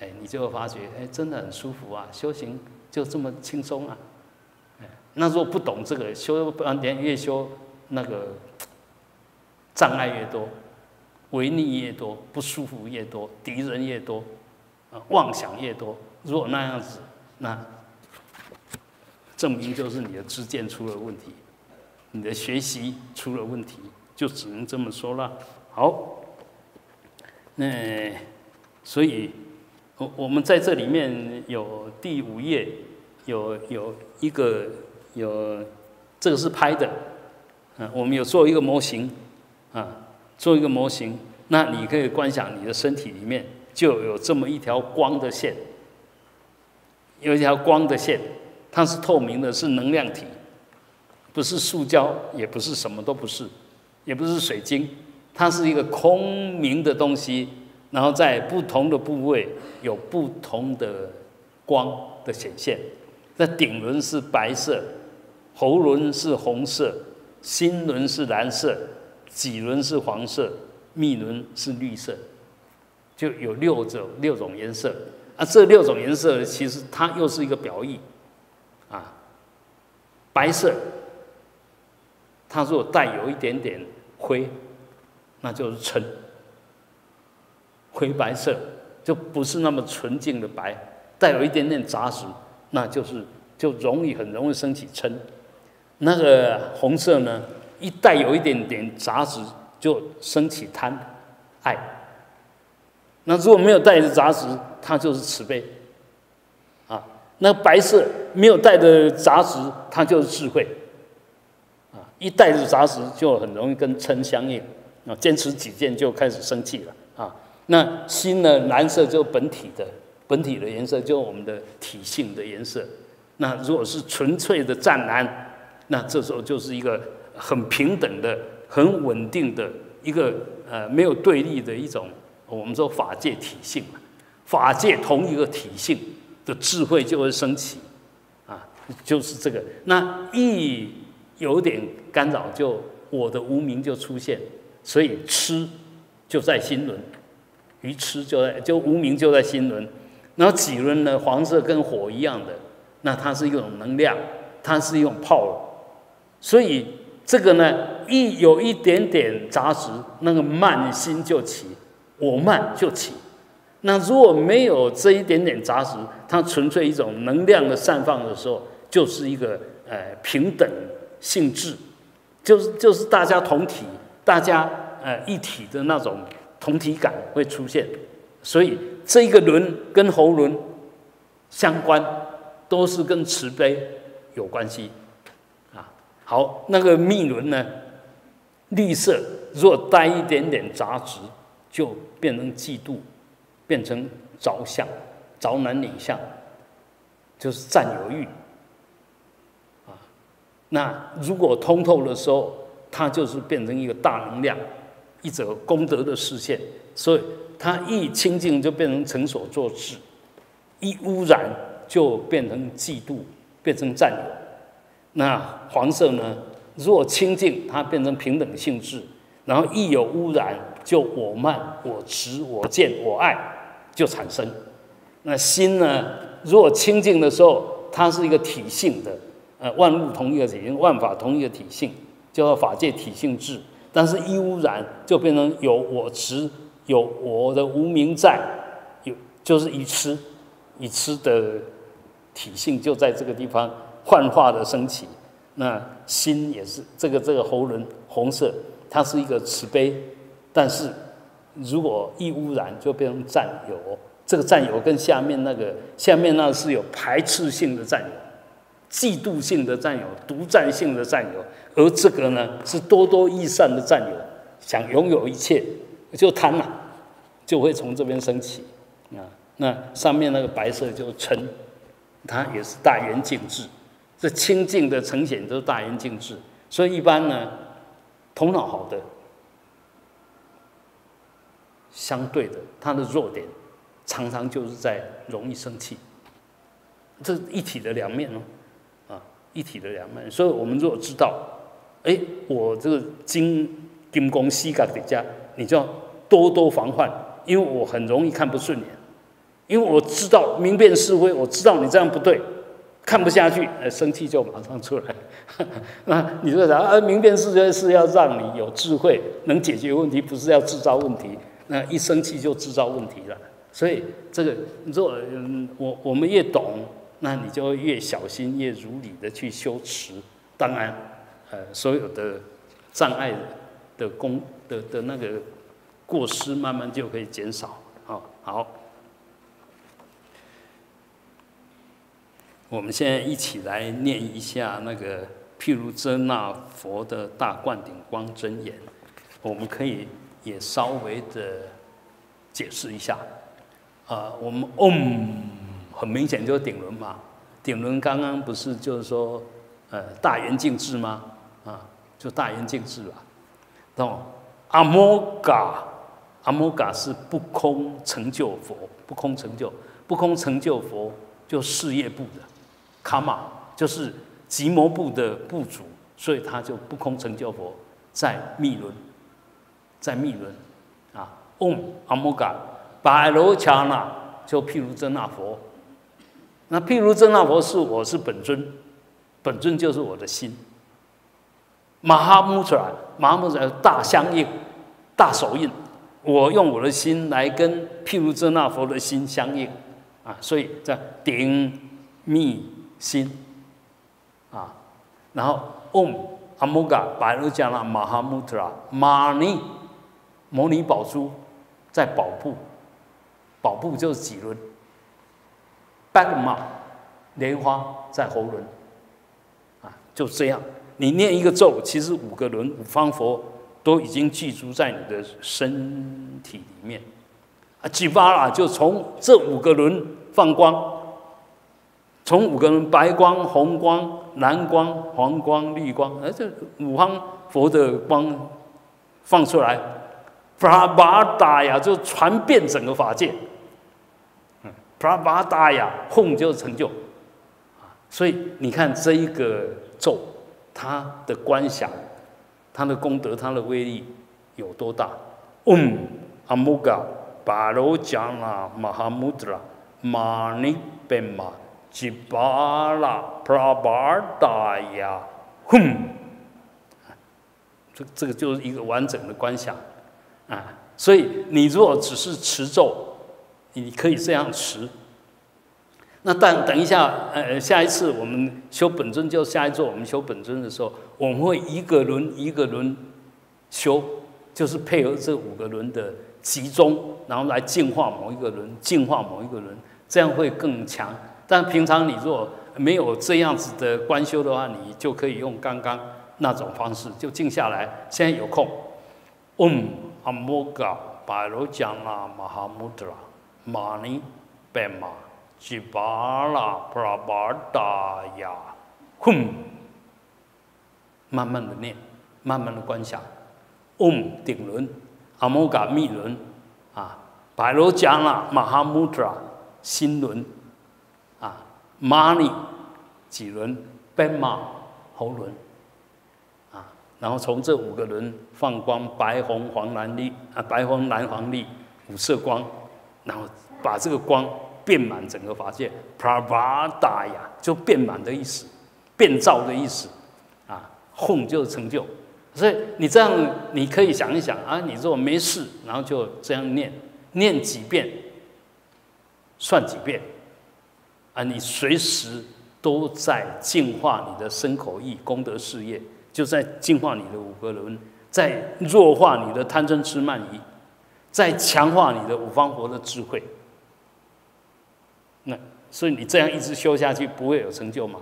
哎，你就会发觉，哎，真的很舒服啊，修行就这么轻松啊。哎，那如果不懂这个修，连越修那个障碍越多，违逆越多，不舒服越多，敌人越多，啊，妄想越多。如果那样子，那证明就是你的知见出了问题，你的学习出了问题。就只能这么说了。好，那所以，我我们在这里面有第五页，有有一个有这个是拍的，嗯，我们有做一个模型，啊，做一个模型，那你可以观想你的身体里面就有这么一条光的线，有一条光的线，它是透明的，是能量体，不是塑胶，也不是什么都不是。也不是水晶，它是一个空明的东西，然后在不同的部位有不同的光的显现。那顶轮是白色，喉轮是红色，心轮是蓝色，脊轮是黄色，密轮是绿色，就有六种六种颜色。啊，这六种颜色其实它又是一个表意，白色，它如果带有一点点。灰，那就是尘。灰白色就不是那么纯净的白，带有一点点杂质，那就是就容易很容易升起嗔。那个红色呢，一带有一点点杂质，就升起贪爱。那如果没有带着杂质，它就是慈悲。那白色没有带着杂质，它就是智慧。啊一带着杂质，就很容易跟嗔相应，啊，坚持己见就开始生气了啊。那心呢，蓝色就本体的本体的颜色就我们的体性的颜色。那如果是纯粹的湛蓝，那这时候就是一个很平等的、很稳定的一个呃没有对立的一种，我们说法界体性嘛法界同一个体性的智慧就会升起，啊，就是这个。那一有点干扰，就我的无名就出现，所以吃就在心轮，愚痴就在就无名就在心轮，然后几轮呢，黄色跟火一样的。那它是一种能量，它是一种泡，所以这个呢，一有一点点杂质，那个慢心就起，我慢就起。那如果没有这一点点杂质，它纯粹一种能量的散放的时候，就是一个呃平等性质，就是就是大家同体，大家呃一体的那种同体感会出现。所以这一个轮跟喉轮相关。都是跟慈悲有关系，啊，好，那个密轮呢，绿色若带一点点杂质，就变成嫉妒，变成着相，着男女相，就是占有欲，啊，那如果通透的时候，它就是变成一个大能量，一则功德的实现，所以它一清净就变成成所作智，一污染。就变成嫉妒，变成占有。那黄色呢？若清净，它变成平等性质。然后一有污染，就我慢、我执、我见、我爱就产生。那心呢？如果清净的时候，它是一个体性的，呃，万物同一个体性，万法同一个体性，叫做法界体性质。但是一污染，就变成有我执，有我的无名在，有就是愚痴，愚痴的。体性就在这个地方幻化的升起，那心也是这个这个喉轮红色，它是一个慈悲，但是如果一污染就变成占有，这个占有跟下面那个下面那是有排斥性的占有，嫉妒性的占有，独占性的占有，而这个呢是多多益善的占有，想拥有一切就贪嘛，就会从这边升起啊，那上面那个白色就嗔。它也是大圆净智，这清净的呈现都是大圆净智，所以一般呢，头脑好的，相对的，他的弱点常常就是在容易生气，这一体的两面哦，啊，一体的两面。所以我们如果知道，哎，我这个金金光西嘎底家，你就要多多防范，因为我很容易看不顺眼。因为我知道明辨是非，我知道你这样不对，看不下去，呃，生气就马上出来。[laughs] 那你说啥？啊，明辨是非是要让你有智慧，能解决问题，不是要制造问题。那一生气就制造问题了。所以这个，你说，嗯，我我们越懂，那你就越小心，越如理的去修持。当然，呃，所有的障碍的功的的那个过失，慢慢就可以减少。好，好。我们现在一起来念一下那个譬如遮那佛的大灌顶光真言，我们可以也稍微的解释一下。啊，我们 Om 很明显就是顶轮嘛，顶轮刚刚不是就是说呃大圆镜智吗？啊，就大圆镜智吧。懂？阿摩嘎，阿摩嘎是不空成就佛，不空成就，不空成就佛就事业部的。卡玛就是吉摩部的部主，所以他就不空成就佛在密轮，在密轮啊。嗡阿摩嘎百罗恰那就譬如真那佛，那譬如真那佛是我是本尊，本尊就是我的心。马哈穆特拉马哈穆特拉大相应，大手印，我用我的心来跟譬如真那佛的心相应啊，所以在顶密。心，啊，然后 Om Amoga 白罗加那马哈穆特拉玛尼摩尼宝珠在宝部，宝部就是几轮，Bagma 莲花在喉轮，啊，就这样，你念一个咒，其实五个轮五方佛都已经具足在你的身体里面，啊，吉巴拉就从这五个轮放光，从五个轮白光、红光、蓝光、黄光、绿光，哎，这五方佛的光放出来，Prabhadaya 就传遍整个法界，嗯，Prabhadaya，轰就是成就，所以你看这一个咒，它的观想、它的功德、它的威力有多大？Om Amogha Baro Jana Mahamudra Mani Bema prada 呀哄轰，这这个就是一个完整的观想。啊。所以你如果只是持咒，你可以这样持。那但等一下，呃，下一次我们修本尊，就下一座我们修本尊的时候，我们会一个轮一个轮修，就是配合这五个轮的集中，然后来净化某一个轮，净化某一个轮，这样会更强。但平常你如果没有这样子的观修的话，你就可以用刚刚那种方式，就静下来。现在有空，嗡阿摩嘎巴罗迦那玛哈穆德拉玛尼贝玛。吉巴拉布拉巴达呀，哼，慢慢的念，慢慢的观想，嗡顶轮，阿摩嘎密轮，啊，白罗迦那马哈穆特拉心轮，啊，玛尼几轮，贝玛喉轮，然后从这五个轮放光，白红黄蓝绿，啊，白红蓝黄绿五色光，然后把这个光。遍满整个法界，啪啪打呀，就遍满的意思，变造的意思，啊，哄就是成就。所以你这样，你可以想一想啊，你如果没事，然后就这样念，念几遍，算几遍，啊，你随时都在净化你的身口意功德事业，就在净化你的五个轮，在弱化你的贪嗔痴慢疑，在强化你的五方佛的智慧。那所以你这样一直修下去，不会有成就吗？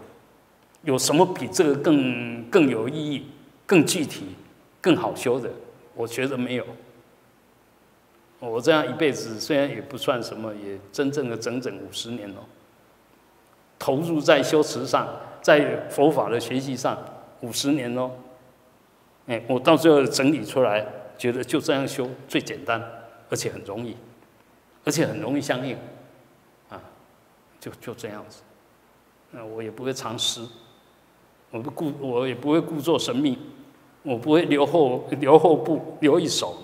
有什么比这个更更有意义、更具体、更好修的？我觉得没有。我这样一辈子虽然也不算什么，也真正的整整五十年了，投入在修持上，在佛法的学习上五十年喽。哎，我到最后整理出来，觉得就这样修最简单，而且很容易，而且很容易相应。啊就就这样子，那我也不会藏私，我不故我也不会故作神秘，我不会留后留后步留一手，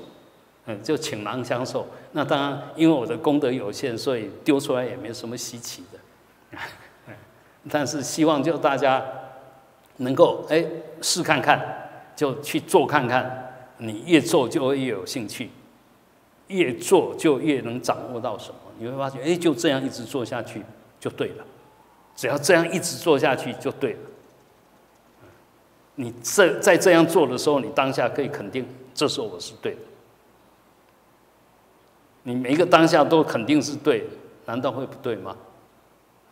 嗯，就请囊相授。那当然，因为我的功德有限，所以丢出来也没什么稀奇的。[laughs] 但是希望就大家能够哎试看看，就去做看看，你越做就会越有兴趣，越做就越能掌握到什么。你会发现，哎，就这样一直做下去。就对了，只要这样一直做下去就对了。你这在这样做的时候，你当下可以肯定，这时候我是对的。你每一个当下都肯定是对，难道会不对吗？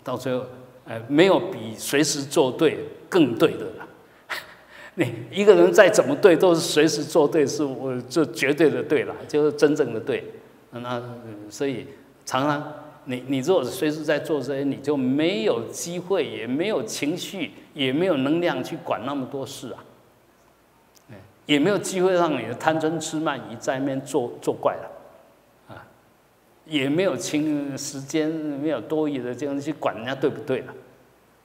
到最后，哎，没有比随时做对更对的了。[laughs] 你一个人再怎么对，都是随时做对，是我这绝对的对了，就是真正的对。那所以常常。你你如果随时在做这些，你就没有机会，也没有情绪，也没有能量去管那么多事啊。也没有机会让你的贪嗔痴慢疑在那边作作怪了，也没有情时间，没有多余的这样去管人家对不对了，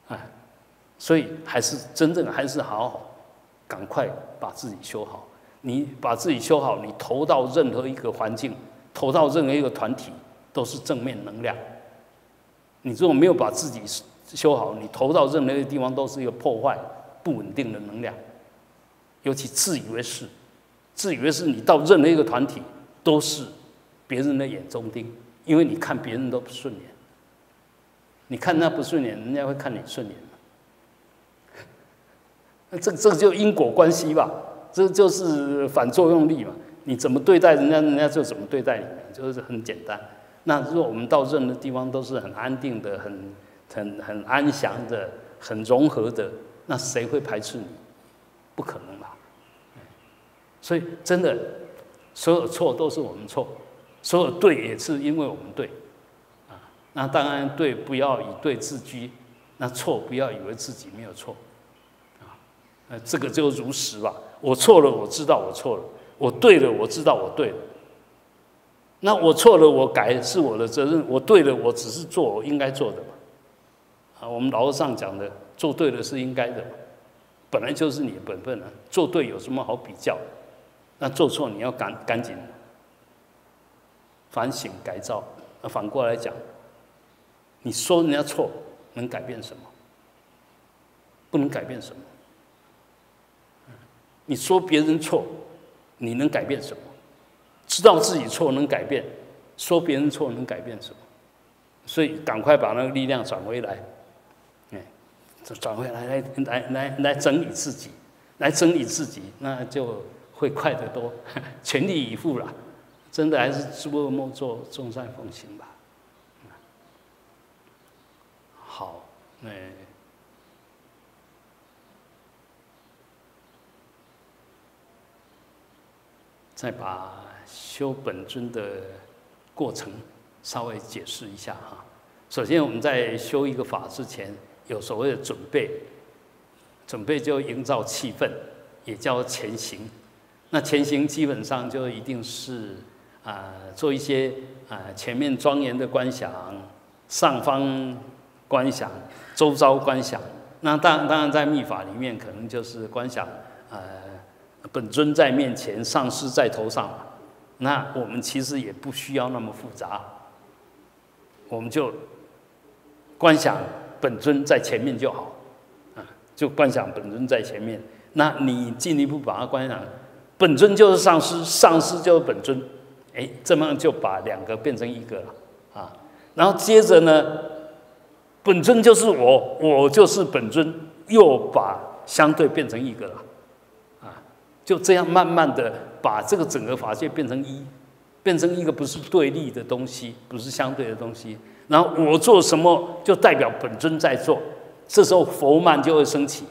啊，所以还是真正还是好好，赶快把自己修好。你把自己修好，你投到任何一个环境，投到任何一个团体。都是正面能量。你如果没有把自己修好，你投到任何一个地方都是一个破坏、不稳定的能量。尤其自以为是，自以为是，你到任何一个团体都是别人的眼中钉，因为你看别人都不顺眼。你看他不顺眼，人家会看你顺眼那 [laughs] 这这就因果关系吧？这就是反作用力嘛？你怎么对待人家，人家就怎么对待你，就是很简单。那如果我们到任何地方都是很安定的、很、很、很安详的、很融合的，那谁会排斥你？不可能吧？所以真的，所有错都是我们错，所有对也是因为我们对，啊，那当然对，不要以对自居；那错，不要以为自己没有错。啊，呃，这个就如实吧。我错了，我知道我错了；我对了，我知道我对了。那我错了，我改是我的责任；我对了，我只是做我应该做的嘛。啊，我们老和尚讲的，做对了是应该的嘛，本来就是你的本分啊。做对有什么好比较？那做错你要赶赶紧反省改造。那反过来讲。你说人家错，能改变什么？不能改变什么。你说别人错，你能改变什么？知道自己错能改变，说别人错能改变什么？所以赶快把那个力量转回来，哎，转回来来来来来整理自己，来整理自己，那就会快得多，[laughs] 全力以赴了。真的还是诸恶莫作，众善奉行吧。好，那再把修本尊的过程稍微解释一下哈。首先，我们在修一个法之前，有所谓的准备，准备就营造气氛，也叫前行。那前行基本上就一定是啊，做一些啊前面庄严的观想，上方。观想，周遭观想，那当当然在密法里面，可能就是观想，呃，本尊在面前，上师在头上。那我们其实也不需要那么复杂，我们就观想本尊在前面就好，啊，就观想本尊在前面。那你进一步把它观想，本尊就是上师，上师就是本尊，哎，这么就把两个变成一个了，啊，然后接着呢？本尊就是我，我就是本尊，又把相对变成一个了，啊，就这样慢慢的把这个整个法界变成一，变成一个不是对立的东西，不是相对的东西。然后我做什么就代表本尊在做，这时候佛曼就会升起。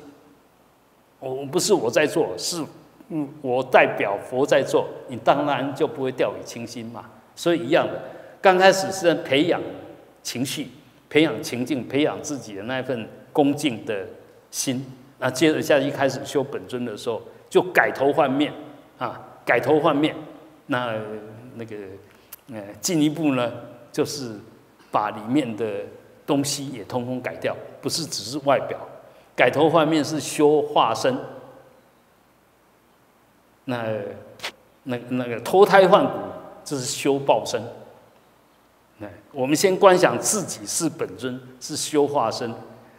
我不是我在做，是嗯我代表佛在做，你当然就不会掉以轻心嘛。所以一样的，刚开始是在培养情绪。培养情境，培养自己的那份恭敬的心。那接着下一开始修本尊的时候，就改头换面啊，改头换面。那那个呃，进一步呢，就是把里面的东西也通通改掉，不是只是外表。改头换面是修化身。那那那个脱胎换骨，这是修报身。那我们先观想自己是本尊，是修化身，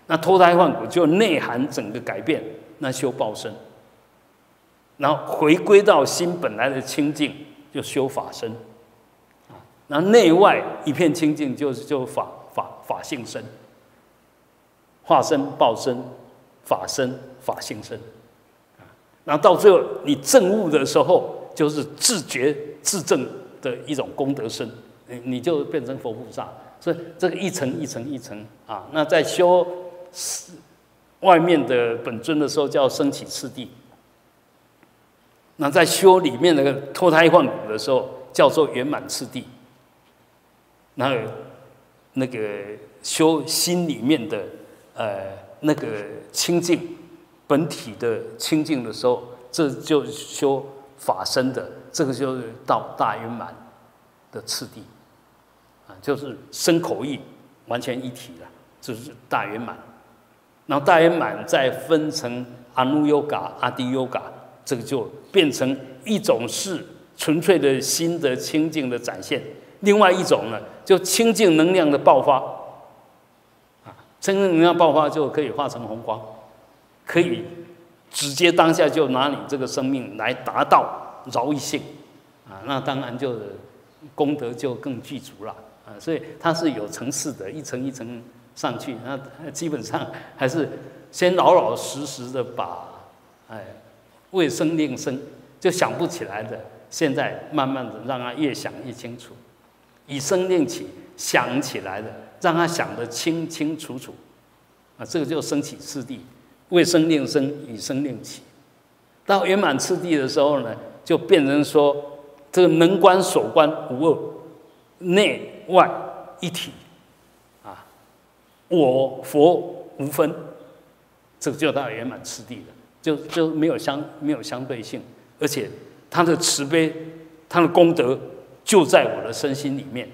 那脱胎换骨就内涵整个改变，那修报身，然后回归到心本来的清净，就修法身，啊，然后内外一片清净，就是就法法法性身，化身报身，法身法性身，啊，然后到最后你证悟的时候，就是自觉自证的一种功德身。你你就变成佛菩萨，所以这个一层一层一层啊。那在修外面的本尊的时候，叫升起次第；那在修里面那个脱胎换骨的时候，叫做圆满次第。那那个修心里面的呃那个清净本体的清净的时候，这就修法身的，这个就是到大圆满的次第。啊，就是身口意完全一体了，就是大圆满。然后大圆满再分成阿努优嘎、阿迪优嘎，这个就变成一种是纯粹的心的清净的展现。另外一种呢，就清净能量的爆发。啊，清净能量爆发就可以化成红光，可以直接当下就拿你这个生命来达到饶益性。啊，那当然就功德就更具足了。啊，所以它是有层次的，一层一层上去，那基本上还是先老老实实的把，哎，为生令生就想不起来的，现在慢慢的让他越想越清楚，以生令起想起来的，让他想得清清楚楚，啊，这个就升起次第，为生令生，以生令起，到圆满次第的时候呢，就变成说这个能观所观无二，内。外一体，啊我佛无分，这个就到圆满次第了，就就没有相没有相对性，而且他的慈悲，他的功德就在我的身心里面，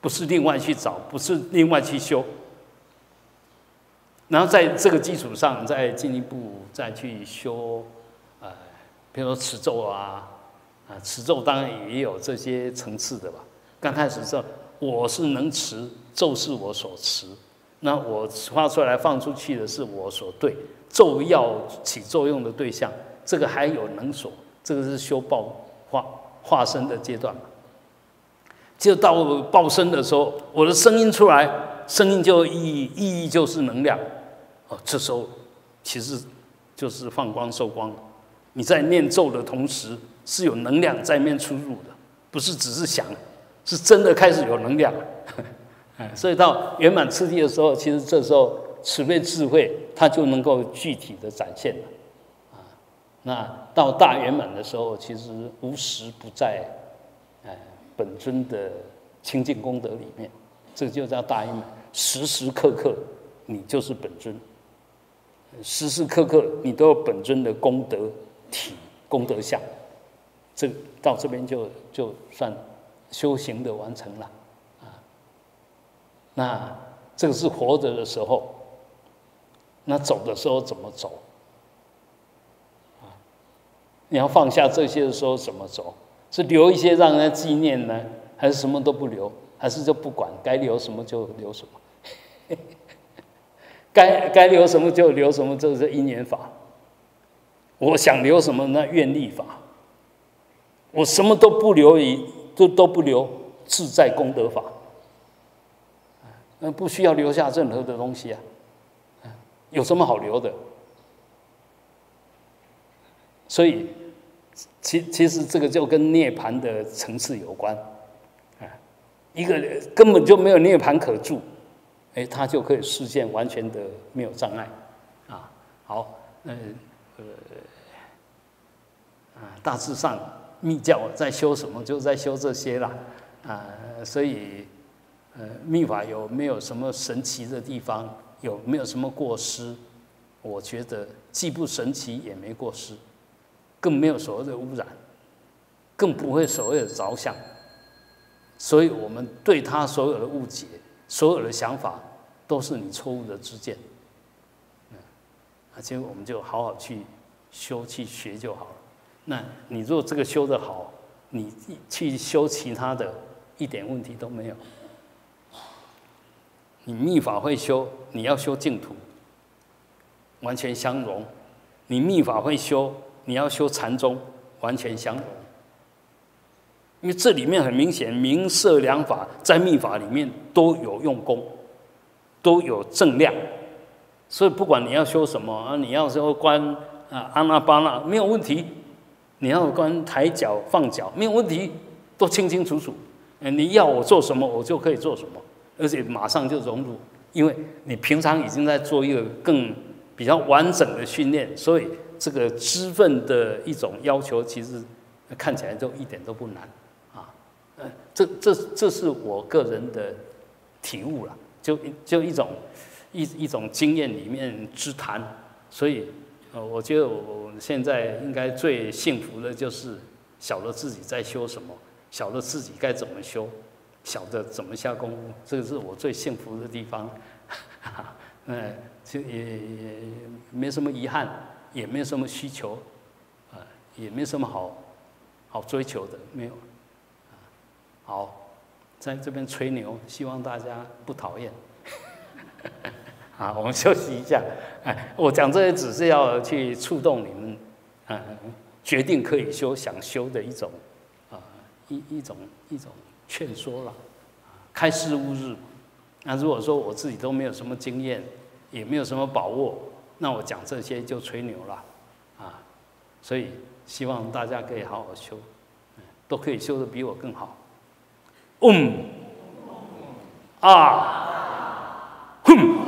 不是另外去找，不是另外去修。然后在这个基础上，再进一步再去修，呃，比如说持咒啊，啊，持咒当然也有这些层次的吧。刚开始时候，我是能持咒是我所持，那我发出来放出去的是我所对咒要起作用的对象，这个还有能所，这个是修报化化身的阶段嘛。就到报身的时候，我的声音出来，声音就意义意义就是能量。哦，这时候其实就是放光受光。你在念咒的同时，是有能量在面出入的，不是只是想，是真的开始有能量。哎，[laughs] 所以到圆满次第的时候，其实这时候慈悲智慧它就能够具体的展现了。啊，那到大圆满的时候，其实无时不在，哎，本尊的清净功德里面，这就叫大圆满，时时刻刻你就是本尊。时时刻刻，你都有本尊的功德体、功德相，这到这边就就算修行的完成了啊。那这个是活着的时候，那走的时候怎么走啊？你要放下这些的时候怎么走？是留一些让人纪念呢，还是什么都不留？还是就不管该留什么就留什么？[laughs] 该该留什么就留什么，这是因缘法。我想留什么，那愿力法。我什么都不留，一都都不留，自在功德法。那不需要留下任何的东西啊，有什么好留的？所以，其其实这个就跟涅盘的层次有关。啊，一个根本就没有涅盘可住。哎，他就可以实现完全的没有障碍，啊，好，嗯，呃，啊，大致上密教在修什么，就在修这些啦，啊，所以，呃，密法有没有什么神奇的地方？有没有什么过失？我觉得既不神奇，也没过失，更没有所谓的污染，更不会所谓的着相，所以我们对他所有的误解，所有的想法。都是你错误的知见，嗯，而且我们就好好去修去学就好了。那你如果这个修的好，你去修其他的，一点问题都没有。你密法会修，你要修净土，完全相融；你密法会修，你要修禅宗，完全相融。因为这里面很明显，明色两法在密法里面都有用功。都有正量，所以不管你要修什么啊，你要说观啊阿那巴那没有问题，你要关抬脚放脚没有问题，都清清楚楚。你要我做什么，我就可以做什么，而且马上就融入，因为你平常已经在做一个更比较完整的训练，所以这个知分的一种要求，其实看起来就一点都不难。这这这是我个人的体悟了。就就一种一一种经验里面之谈，所以呃，我觉得我现在应该最幸福的就是晓得自己在修什么，晓得自己该怎么修，晓得怎么下功夫，这个是我最幸福的地方。[laughs] 嗯，就也也没什么遗憾，也没什么需求，啊，也没什么好好追求的，没有。好。在这边吹牛，希望大家不讨厌。[laughs] 啊，我们休息一下。哎，[laughs] 我讲这些只是要去触动你们，嗯，决定可以修、想修的一种，啊，一一种一种劝说了。开示勿日。那如果说我自己都没有什么经验，也没有什么把握，那我讲这些就吹牛了。啊，所以希望大家可以好好修，都可以修的比我更好。嗯，啊，哼。